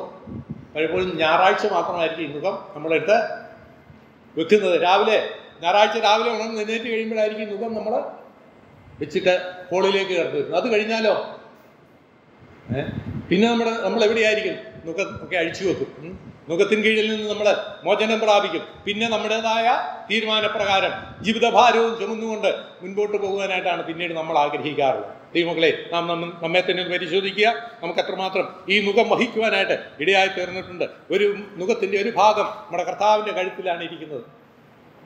പലപ്പോഴും ഞായറാഴ്ച മാത്രമായിരിക്കും ഈ മുഖം നമ്മളെടുത്ത് വെക്കുന്നത്. രാവിലെ ഞായറാഴ്ച രാവിലെ ഉണർന്ന് എഴുന്നേറ്റ് കഴിയുമ്പോഴായിരിക്കും മുഖം നമ്മൾ വെച്ചിട്ട് ഹോളിലേക്ക് കടന്നു വരുന്നു. അത് കഴിഞ്ഞാലോ? പിന്നെ നമ്മുടെ നമ്മൾ എവിടെയായിരിക്കും? നുഖ ഒക്കെ അഴിച്ചു വെക്കും. മുഖത്തിന് കീഴിൽ നിന്ന് നമ്മൾ മോചനം പ്രാപിക്കും. പിന്നെ നമ്മുടേതായ തീരുമാനപ്രകാരം ജീവിതഭാരവും ചുമന്നുകൊണ്ട് മുൻപോട്ട് പോകുവാനായിട്ടാണ് പിന്നീട് നമ്മൾ ആഗ്രഹിക്കാറുള്ളത്. ദൈവമക്കളെ നാം നമ്മ നമ്മെ തന്നെ പരിശോധിക്കുക. നമുക്ക് എത്രമാത്രം ഈ മുഖം വഹിക്കുവാനായിട്ട് ഇടയായി തീർന്നിട്ടുണ്ട്. ഒരു മുഖത്തിന്റെ ഒരു ഭാഗം നമ്മുടെ കർത്താവിന്റെ കഴുത്തിലാണ് ഇരിക്കുന്നത്.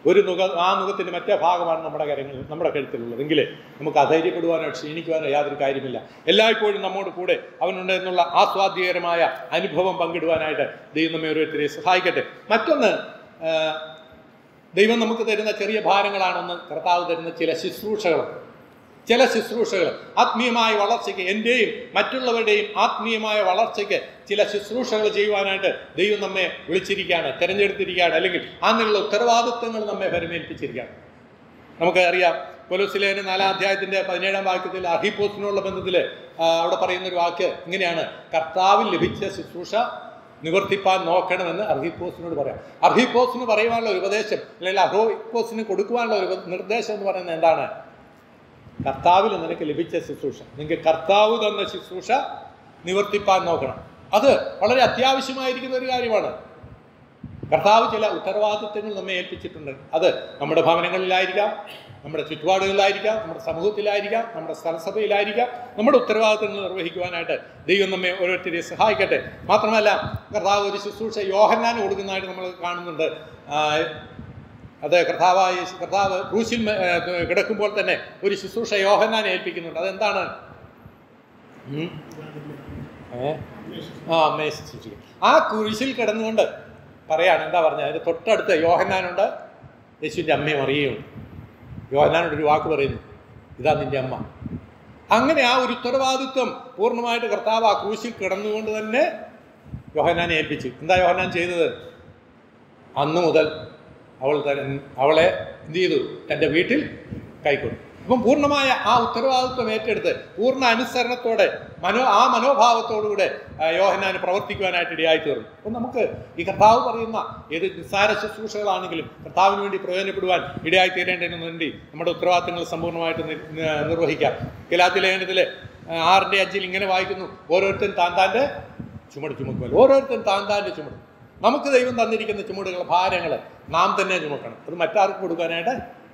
ഒരു മുഖ ആ മുഖത്തിന്റെ മറ്റേ ഭാഗമാണ് നമ്മുടെ കരങ്ങൾ നമ്മുടെ കഴുത്തിലുള്ളത് എങ്കിലേ നമുക്ക് അധൈര്യപ്പെടുവാനോ ക്ഷീണിക്കുവാനോ യാതൊരു കാര്യമില്ല. എല്ലായ്പ്പോഴും നമ്മോട് കൂടെ അവനുണ്ട് എന്നുള്ള ആസ്വാദ്യകരമായ അനുഭവം പങ്കിടുവാനായിട്ട് ദൈവം നമ്മെ ഓരോരുത്തരെ സഹായിക്കട്ടെ. മറ്റൊന്ന് ദൈവം നമുക്ക് തരുന്ന ചെറിയ ഭാരങ്ങളാണെന്ന് കർത്താവ് തരുന്ന ചില ശുശ്രൂഷകൾ ചില ശുശ്രൂഷകൾ. ആത്മീയമായ വളർച്ചയ്ക്ക് എന്റെയും മറ്റുള്ളവരുടെയും ആത്മീയമായ വളർച്ചയ്ക്ക് ചില ശുശ്രൂഷകൾ ചെയ്യുവാനായിട്ട് ദൈവം നമ്മെ വിളിച്ചിരിക്കുകയാണ് തിരഞ്ഞെടുത്തിരിക്കുകയാണ് അല്ലെങ്കിൽ അതിനുള്ള ഉത്തരവാദിത്വങ്ങൾ നമ്മെ പരിമേൽപ്പിച്ചിരിക്കുകയാണ്. നമുക്ക് അറിയാം കൊലോസിലേന് നാലാം അധ്യായത്തിന്റെ പതിനേഴാം വാക്യത്തിൽ അർഹിപ്പോസിനുള്ള ബന്ധത്തിൽ അവിടെ പറയുന്ന ഒരു വാക്ക് ഇങ്ങനെയാണ് കർത്താവിൽ ലഭിച്ച ശുശ്രൂഷ നിവർത്തിപ്പാൻ നോക്കണമെന്ന് അർഹിപ്പോസിനോട് പറയാം. അർഹിപ്പോസിന് പറയുവാനുള്ള ഒരു ഉപദേശം അല്ലെങ്കിൽ അർഹിപ്പോസിന് കൊടുക്കുവാനുള്ള ഒരു നിർദ്ദേശം എന്ന് പറയുന്നത് എന്താണ്? കർത്താവിൽ നിനക്ക് ലഭിച്ച ശുശ്രൂഷ. നിങ്ങൾക്ക് കർത്താവ് തന്ന ശുശ്രൂഷ നിവർത്തിപ്പാൻ നോക്കണം. അത് വളരെ അത്യാവശ്യമായിരിക്കുന്ന ഒരു കാര്യമാണ്. കർത്താവ് ചില ഉത്തരവാദിത്വങ്ങൾ നമ്മെ ഏൽപ്പിച്ചിട്ടുണ്ട്. അത് നമ്മുടെ ഭവനങ്ങളിലായിരിക്കാം നമ്മുടെ ചുറ്റുപാടുകളിലായിരിക്കാം നമ്മുടെ സമൂഹത്തിലായിരിക്കാം നമ്മുടെ സ്ഥലസഭയിലായിരിക്കാം. നമ്മുടെ ഉത്തരവാദിത്തങ്ങൾ നിർവഹിക്കുവാനായിട്ട് ദൈവം നമ്മെ ഓരോരുത്തരെയും സഹായിക്കട്ടെ. മാത്രമല്ല കർത്താവ് ഒരു ശുശ്രൂഷ യോഹന്നാൻ കൊടുക്കുന്നതായിട്ട് നമ്മൾ കാണുന്നുണ്ട്. അത് കർത്താവായ കർത്താവ് ക്രൂശിൽ കിടക്കുമ്പോൾ തന്നെ ഒരു ശുശ്രൂഷ യോഹന്നാനെ ഏൽപ്പിക്കുന്നുണ്ട്. അതെന്താണ്? ആ അമ്മയെ ശുശ്രൂഷിക്കും. ആ കുരിശിൽ കിടന്നുകൊണ്ട് പറയാണ് എന്താ പറഞ്ഞത്? അതിന്റെ തൊട്ടടുത്ത് യോഹന്നാനുണ്ട്. യേശുവിന്റെ അമ്മയും അറിയുകയുണ്ട് യോഹന്നാനോട് ഒരു വാക്ക് പറയുന്നു. ഇതാ നിന്റെ അമ്മ. അങ്ങനെ ആ ഒരു ഉത്തരവാദിത്വം പൂർണമായിട്ട് കർത്താവ് ആ ക്രൂശിൽ കിടന്നുകൊണ്ട് തന്നെ യോഹന്നാനെ ഏൽപ്പിച്ചു. എന്താ യോഹന്നാൻ ചെയ്തത്? അന്ന് മുതൽ അവൾ അവളെ എന്ത് ചെയ്തു? തന്റെ വീട്ടിൽ കൈക്കൊണ്ടു. അപ്പം പൂർണമായ ആ ഉത്തരവാദിത്വം ഏറ്റെടുത്ത് പൂർണ അനുസരണത്തോടെ മനോ ആ മനോഭാവത്തോടുകൂടെ യോഹനാൻ പ്രവർത്തിക്കുവാനായിട്ട് ഇടയായി തീർന്നു. അപ്പം നമുക്ക് ഈ കർത്താവ് പറയുന്ന ഏത് നിസ്സാര ശുശ്രൂഷകളാണെങ്കിലും കർത്താവിന് വേണ്ടി പ്രയോജനപ്പെടുവാൻ ഇടയായി തീരേണ്ടതിന് വേണ്ടി നമ്മുടെ ഉത്തരവാദിത്തങ്ങൾ സമ്പൂർണമായിട്ട് നിർവഹിക്കാം. കിലാത്തി ലേഖനത്തിൽ ആറിന്റെ അഞ്ചിൽ ഇങ്ങനെ വായിക്കുന്നു. ഓരോരുത്തരും താൻ താന്റെ ചുമട് ചുമക്കുമല്ലോ. ഓരോരുത്തരും താൻ താന്റെ ചുമട്. നമുക്ക് ദൈവം തന്നിരിക്കുന്ന ചുമടുകൾ ഭാരങ്ങൾ നാം തന്നെ ചുമക്കണം. അത് മറ്റാർക്കും കൊടുക്കാനായിട്ട്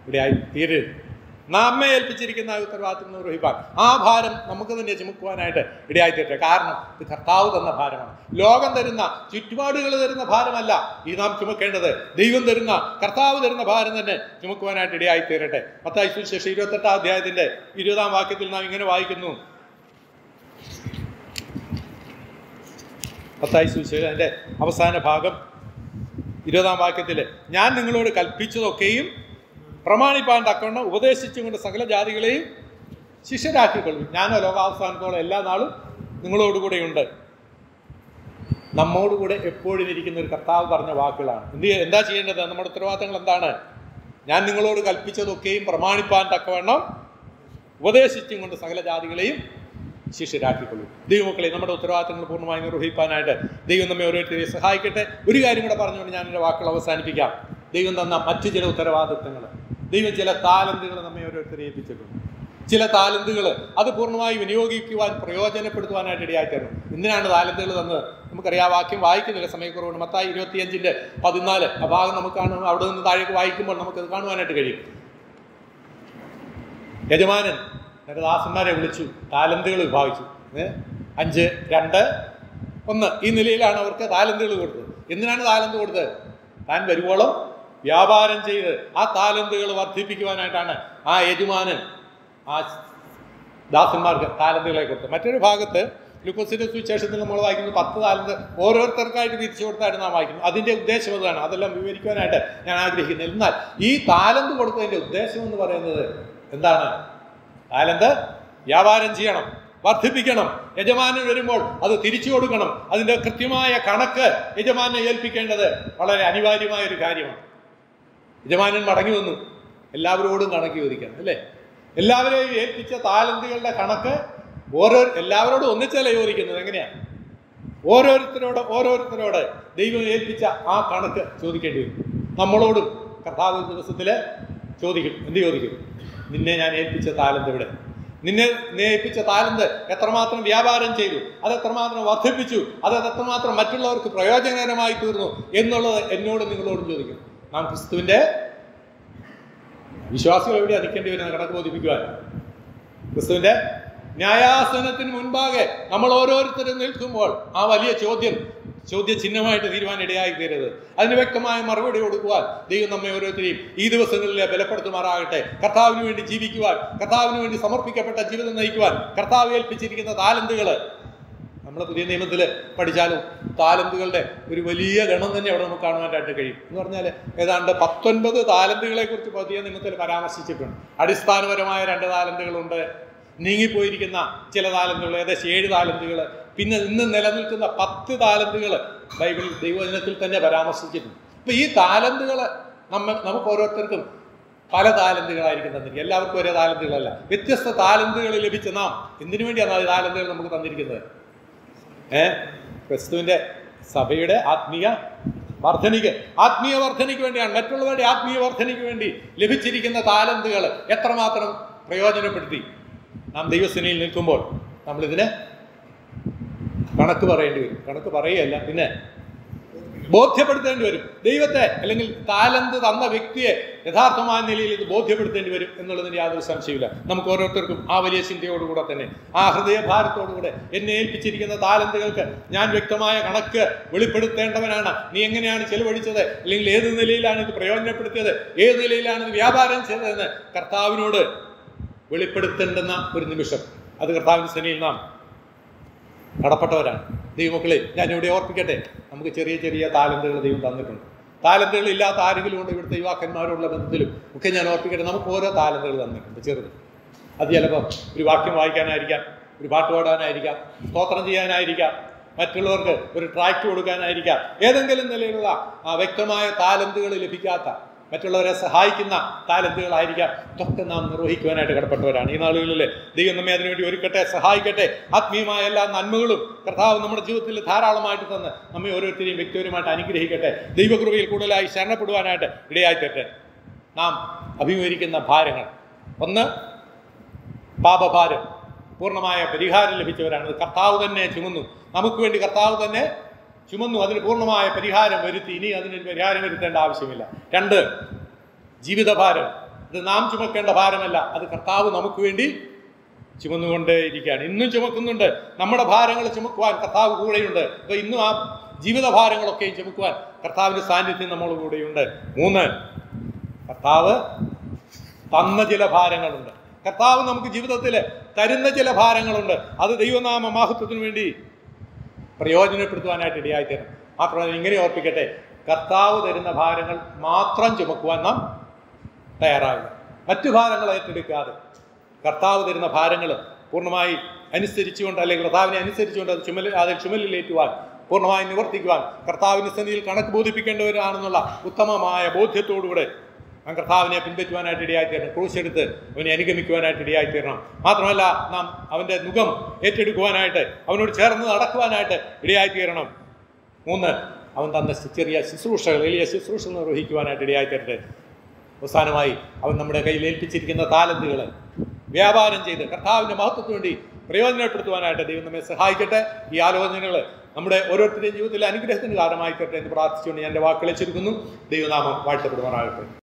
ഇടയായി തീരരുത്. നമ്മെ ഏൽപ്പിച്ചിരിക്കുന്ന ആ ഉത്തരവാദിത്വം നിർവഹിപ്പാൻ ആ ഭാരം നമുക്ക് തന്നെ ചുമക്കുവാനായിട്ട് ഇടയായി തീരട്ടെ. കാരണം ഇത് കർത്താവ് തന്ന ഭാരമാണ്. ലോകം തരുന്ന ചുറ്റുപാടുകൾ തരുന്ന ഭാരമല്ല ഈ നാം ചുമക്കേണ്ടത്. ദൈവം തരുന്ന കർത്താവ് തരുന്ന ഭാരം തന്നെ ചുമക്കുവാനായിട്ട് ഇടയായി തീരട്ടെ. പത്തായി ശേഷം ഇരുപത്തെട്ടാം അധ്യായത്തിന്റെ ഇരുപതാം വാക്യത്തിൽ നാം ഇങ്ങനെ വായിക്കുന്നു. പത്തായി സുവിശേഷം അതിന്റെ അവസാന ഭാഗം ഇരുപതാം വാക്യത്തിൽ ഞാൻ നിങ്ങളോട് കൽപ്പിച്ചതൊക്കെയും പ്രമാണിപ്പാൻ തക്കവണ്ണം ഉപദേശിച്ചും കൊണ്ട് സകല ജാതികളെയും ശിഷ്യരാക്കിക്കൊള്ളും ഞാനോ ലോകാവസാനത്തോളം എല്ലാ നാളും നിങ്ങളോടുകൂടെയുണ്ട്. നമ്മോടുകൂടെ എപ്പോഴും ഇരിക്കുന്ന ഒരു കർത്താവ് പറഞ്ഞ വാക്കുകളാണ്. എന്ത് എന്താ ചെയ്യേണ്ടത്? നമ്മുടെ ഉത്തരവാദിത്തങ്ങൾ എന്താണ്? ഞാൻ നിങ്ങളോട് കൽപ്പിച്ചതൊക്കെയും പ്രമാണിപ്പാൻ തക്കവണ്ണം ഉപദേശിച്ചും കൊണ്ട് സകല ജാതികളെയും ശിഷ്യരാക്കിക്കൊള്ളൂ ദൈവമക്കളെ നമ്മുടെ ഉത്തരവാദിത്തങ്ങൾ പൂർണമായി നിർവഹിക്കാനായിട്ട് ദൈവം നമ്മെ ഓരോരുത്തരെയും സഹായിക്കട്ടെ. ഒരു കാര്യം കൂടെ പറഞ്ഞുകൊണ്ട് ഞാൻ എന്റെ വാക്കുകൾ അവസാനിപ്പിക്കാം. ദൈവം തന്ന മറ്റു ചില ഉത്തരവാദിത്തങ്ങൾ. ദൈവം ചില താലന്തുകൾ നമ്മെ ഓരോരുത്തരെ ഏൽപ്പിച്ചിട്ടുണ്ട്. ചില താലന്തുകൾ അത് പൂർണമായി വിനിയോഗിക്കുവാൻ പ്രയോജനപ്പെടുത്തുവാനായിട്ട് ഇടയായിത്തരണം എന്തിനാണ് താലന്തുകൾ തന്നത്? നമുക്കറിയാം വാക്യം വായിക്കുന്നില്ല സമയക്കുറവുണ്ട്. മത്തായി ഇരുപത്തിയഞ്ചിന്റെ പതിനാല് ആ ഭാഗം നമുക്ക് അവിടെ നിന്ന് താഴേക്ക് വായിക്കുമ്പോൾ നമുക്കത് കാണുവാനായിട്ട് കഴിയും. യജമാനൻ തന്റെ ദാസന്മാരെ വിളിച്ചു താലന്തുകൾ വിഭാഗിച്ചു? അഞ്ച് രണ്ട് ഒന്ന്. ഈ നിലയിലാണ് അവർക്ക് താലന്തുകൾ കൊടുത്തത്. എന്തിനാണ് താലന്ത് കൊടുത്തത്? താൻ വരുവോളം വ്യാപാരം ചെയ്ത് ആ താലന്തുകൾ വർദ്ധിപ്പിക്കുവാനായിട്ടാണ് ആ യജമാനൻ ആ ദാസന്മാർക്ക് താലന്തുകളെ കൊടുത്തത്. മറ്റൊരു ഭാഗത്ത് ലുക്കോസിന്റെ സുവിശേഷത്തിൽ നമ്മൾ വായിക്കുന്നത് പത്ത് താലന്ത് ഓരോരുത്തർക്കായിട്ട് തിരിച്ചു കൊടുത്തായിട്ട് നാം വായിക്കുന്നു. അതിന്റെ ഉദ്ദേശം അതാണ്. അതെല്ലാം വിവരിക്കുവാനായിട്ട് ഞാൻ ആഗ്രഹിക്കുന്നത് എന്നാൽ ഈ താലന്ത് കൊടുത്തതിന്റെ ഉദ്ദേശം എന്ന് പറയുന്നത് എന്താണ്? താലന്ത് വ്യാപാരം ചെയ്യണം വർദ്ധിപ്പിക്കണം. യജമാനൻ വരുമ്പോൾ അത് തിരിച്ചു കൊടുക്കണം. അതിന്റെ കൃത്യമായ കണക്ക് യജമാനെ ഏൽപ്പിക്കേണ്ടത് വളരെ അനിവാര്യമായ ഒരു കാര്യമാണ്. യജമാനൻ മടങ്ങി വന്നു. എല്ലാവരോടും കണക്ക് ചോദിക്കണം അല്ലേ? എല്ലാവരെയും ഏൽപ്പിച്ച താലന്തുകളുടെ കണക്ക് ഓരോ എല്ലാവരോടും ഒന്നിച്ചല്ല ചോദിക്കുന്നത്? എങ്ങനെയാണ് ഓരോരുത്തരോട് ഓരോരുത്തരോട് ദൈവം ഏൽപ്പിച്ച ആ കണക്ക് ചോദിക്കേണ്ടി വരും. നമ്മളോടും കർത്താവ് ദിവസത്തിൽ ചോദിക്കും. എന്ത് ചോദിക്കും? നിന്നെ ഞാൻ ഏൽപ്പിച്ച താലന്ത് ഇവിടെ നിന്നെ ഏൽപ്പിച്ച താലന്ത് എത്രമാത്രം വ്യാപാരം ചെയ്തു അത് എത്രമാത്രം വർദ്ധിപ്പിച്ചു അത് എത്രമാത്രം മറ്റുള്ളവർക്ക് പ്രയോജനകരമായി തീർന്നു എന്നുള്ളത് എന്നോട് നിങ്ങളോടും ചോദിക്കും. നാം ക്രിസ്തുവിന്റെ വിശ്വാസികൾ എവിടെ നിൽക്കേണ്ടി വരുന്ന കണക്ക് ബോധിപ്പിക്കുവാൻ. ക്രിസ്തുവിന്റെ ന്യായാസനത്തിന് മുൻപാകെ നമ്മൾ ഓരോരുത്തരും നിൽക്കുമ്പോൾ ആ വലിയ ചോദ്യം ചോദ്യ ചിഹ്നമായിട്ട് തീരുവാൻ ഇടയായി തീരരുത്. അതിന് വ്യക്തമായ മറുപടി കൊടുക്കുവാൻ ദൈവം നമ്മെ ഓരോരുത്തരെയും ഈ ദിവസങ്ങളിൽ ബലപ്പെടുത്തുമാറാകട്ടെ. കർത്താവിന് വേണ്ടി ജീവിക്കുവാൻ കർത്താവിന് വേണ്ടി സമർപ്പിക്കപ്പെട്ട ജീവിതം നയിക്കുവാൻ കർത്താവ് ഏൽപ്പിച്ചിരിക്കുന്ന താലന്തുകൾ നമ്മൾ പുതിയ നിയമത്തിൽ പഠിച്ചാലും താലന്തുകളുടെ ഒരു വലിയ ഗണം തന്നെ അവിടെ നമുക്ക് കാണുവാനായിട്ട് കഴിയും. എന്ന് പറഞ്ഞാൽ ഏതാണ്ട് പത്തൊൻപത് താലന്തുകളെ കുറിച്ച് പുതിയ നിയമത്തിൽ പരാമർശിച്ചിട്ടുണ്ട്. അടിസ്ഥാനപരമായ രണ്ട് താലന്തുകളുണ്ട്. നീങ്ങിപ്പോയിരിക്കുന്ന ചില താലന്തുകൾ ഏകദേശം ഏഴ് താലന്തുകൾ പിന്നെ ഇന്ന് നിലനിൽക്കുന്ന പത്ത് താലന്തുകൾ ബൈബിൾ ദൈവജനത്തിൽ തന്നെ പരാമർശിച്ചിട്ടുണ്ട്. അപ്പൊ ഈ താലന്തുകൾ നമ്മ നമുക്ക് ഓരോരുത്തർക്കും പല താലന്തുകളായിരിക്കും തന്നിരിക്കുക എല്ലാവർക്കും ഒരേ താലന്തുകളല്ല. വ്യത്യസ്ത താലന്തുകൾ ലഭിച്ച നാം എന്തിനു വേണ്ടിയാണ് ആ താലന്തുകൾ നമുക്ക് തന്നിരിക്കുന്നത്? ഏ? ക്രിസ്തുവിന്റെ സഭയുടെ ആത്മീയ വർധനയ്ക്ക് ആത്മീയ വർധനയ്ക്ക് വേണ്ടിയാണ് മറ്റുള്ളവരുടെ ആത്മീയ വർധനയ്ക്ക് വേണ്ടി ലഭിച്ചിരിക്കുന്ന താലന്തുകൾ എത്രമാത്രം പ്രയോജനപ്പെടുത്തി. നാം ദൈവസേനയിൽ നിൽക്കുമ്പോൾ നമ്മളിതിന് കണക്ക് പറയേണ്ടി വരും. കണക്ക് പറയുകയല്ല പിന്നെ ബോധ്യപ്പെടുത്തേണ്ടി വരും. ദൈവത്തെ അല്ലെങ്കിൽ താലന്ത് തന്ന വ്യക്തിയെ യഥാർത്ഥമായ നിലയിൽ ഇത് ബോധ്യപ്പെടുത്തേണ്ടി വരും എന്നുള്ളതിന് യാതൊരു സംശയമില്ല നമുക്ക് ഓരോരുത്തർക്കും ആ വലിയ ചിന്തയോടുകൂടെ തന്നെ ആ ഹൃദയഭാരത്തോടുകൂടെ എന്നെ ഏൽപ്പിച്ചിരിക്കുന്ന താലന്തുകൾക്ക് ഞാൻ വ്യക്തമായ കണക്ക് വെളിപ്പെടുത്തേണ്ടവനാണ്. നീ എങ്ങനെയാണ് ചെലവഴിച്ചത്? അല്ലെങ്കിൽ ഏത് നിലയിലാണ് ഇത് പ്രയോജനപ്പെടുത്തിയത്? ഏത് നിലയിലാണ് ഇത് വ്യാപാരം ചെയ്തതെന്ന് കർത്താവിനോട് വെളിപ്പെടുത്തേണ്ടുന്ന ഒരു നിമിഷം. അത് കർത്താവിന്റെ സെനിയിൽ നാം കടപ്പെട്ടവരാണ്. ദൈവമക്കളെ ഞാൻ ഇവിടെ ഓർപ്പിക്കട്ടെ. നമുക്ക് ചെറിയ ചെറിയ താലന്തുകൾ ദൈവം തന്നിട്ടുണ്ട്. താലന്തുകൾ ഇല്ലാത്ത ആരെങ്കിലും ഉണ്ട് ഇവിടുത്തെ യുവാക്കന്മാരുള്ള ബന്ധത്തിലും? ഒക്കെ ഞാൻ ഓർപ്പിക്കട്ടെ. നമുക്ക് ഓരോ താലന്തുകൾ തന്നിട്ടുണ്ട് ചെറുത്. അത് ചിലപ്പോൾ ഒരു വാക്യം വായിക്കാനായിരിക്കാം ഒരു പാട്ട് പാടാനായിരിക്കാം സ്തോത്രം ചെയ്യാനായിരിക്കാം മറ്റുള്ളവർക്ക് ഒരു ട്രാക്ക് കൊടുക്കാനായിരിക്കാം. ഏതെങ്കിലും നിലയിലുള്ള ആ വ്യക്തമായ താലന്തുകൾ ലഭിക്കാത്ത മറ്റുള്ളവരെ സഹായിക്കുന്ന താലന്തുകളായിരിക്കാം. ഇതൊക്കെ നാം നിർവഹിക്കുവാനായിട്ട് കടപ്പെട്ടവരാണ്. ഈ നാളുകളിൽ ദൈവം നമ്മെ അതിനുവേണ്ടി ഒരുക്കട്ടെ സഹായിക്കട്ടെ. ആത്മീയമായ എല്ലാ നന്മകളും കർത്താവ് നമ്മുടെ ജീവിതത്തിൽ ധാരാളമായിട്ട് തന്ന് നമ്മെ ഓരോരുത്തരെയും വ്യക്തിപരമായിട്ട് അനുഗ്രഹിക്കട്ടെ. ദൈവകൃപയിൽ കൂടുതലായി ശരണപ്പെടുവാനായിട്ട് ഇടയായിത്തട്ടെ നാം അഭിമുഖീകരിക്കുന്ന ഭാരങ്ങൾ. ഒന്ന് പാപഭാരം. പൂർണമായ പരിഹാരം ലഭിച്ചവരാണ്. കർത്താവ് തന്നെ ചുമന്നു. നമുക്ക് വേണ്ടി കർത്താവ് തന്നെ ചുമന്നു അതിന് പൂർണമായ പരിഹാരം വരുത്തി. ഇനി അതിന് പരിഹാരം വരുത്തേണ്ട ആവശ്യമില്ല. രണ്ട് ജീവിതഭാരം. ഇത് നാം ചുമക്കേണ്ട ഭാരമല്ല. അത് കർത്താവ് നമുക്ക് വേണ്ടി ചുമന്നുകൊണ്ടേയിരിക്കുകയാണ്. ഇന്നും ചുമക്കുന്നുണ്ട്. നമ്മുടെ ഭാരങ്ങൾ ചുമക്കുവാൻ കർത്താവ് കൂടെയുണ്ട്. അപ്പൊ ഇന്നും ആ ജീവിതഭാരങ്ങളൊക്കെയും ചുമക്കുവാൻ കർത്താവിന്റെ സാന്നിധ്യം നമ്മൾ കൂടെയുണ്ട്. മൂന്ന് കർത്താവ് തന്ന ചില ഭാരങ്ങളുണ്ട്. കർത്താവ് നമുക്ക് ജീവിതത്തിൽ തരുന്ന ചില ഭാരങ്ങളുണ്ട്. അത് ദൈവനാമ മാഹത്വത്തിന് വേണ്ടി പ്രയോജനപ്പെടുത്തുവാനായിട്ട് ഇടയായിത്തീരണം. മാത്രമല്ല ഇങ്ങനെ ഓർപ്പിക്കട്ടെ. കർത്താവ് തരുന്ന ഭാരങ്ങൾ മാത്രം ചുമക്കുവാൻ നാം തയ്യാറാകുക മറ്റു ഭാരങ്ങൾ ഏറ്റെടുക്കാതെ കർത്താവ് തരുന്ന ഭാരങ്ങൾ പൂർണമായി അനുസരിച്ചുകൊണ്ട് അല്ലെങ്കിൽ കർത്താവിനെ അനുസരിച്ചുകൊണ്ട് അത് ചുമലിൽ അതിൽ ചുമലിലേറ്റുവാൻ പൂർണമായി നിവർത്തിക്കുവാൻ കർത്താവിന്റെ സന്നിധിയിൽ കണക്ക് ബോധിപ്പിക്കേണ്ടവരാണെന്നുള്ള ഉത്തമമായ ബോധ്യത്തോടുകൂടെ ആ കർത്താവിനെ പിൻപറ്റുവാനായിട്ട് ഇടയായിത്തീരണം. ക്രൂശെടുത്ത് അവനെ അനുഗമിക്കുവാനായിട്ട് ഇടയായിത്തീരണം. മാത്രമല്ല നാം അവന്റെ മുഖം ഏറ്റെടുക്കുവാനായിട്ട് അവനോട് ചേർന്ന് നടക്കുവാനായിട്ട് ഇടയായിത്തീരണം. മൂന്ന് അവൻ തന്ന ചെറിയ ശുശ്രൂഷകൾ എളിയ ശുശ്രൂഷകൾ നിർവഹിക്കുവാനായിട്ട് ഇടയായിത്തീരട്ടെ. അവസാനമായി അവൻ നമ്മുടെ കയ്യിൽ ഏൽപ്പിച്ചിരിക്കുന്ന താലന്തുകൾ വ്യാപാരം ചെയ്ത് കർത്താവിന്റെ മഹത്വത്തിന് വേണ്ടി പ്രയോജനപ്പെടുത്തുവാനായിട്ട് ദൈവം നമ്മെ സഹായിക്കട്ടെ. ഈ ആലോചനകൾ നമ്മുടെ ഓരോരുത്തരുടെയും ജീവിതത്തിലെ അനുഗ്രഹത്തിന് കാരണമായിക്കട്ടെ എന്ന് പ്രാർത്ഥിച്ചുകൊണ്ട് ഞാൻ എന്റെ വാക്കുകളെ ചുരുക്കുന്നു. ദൈവനാമം വാഴ്ത്തപ്പെടുവാനാകട്ടെ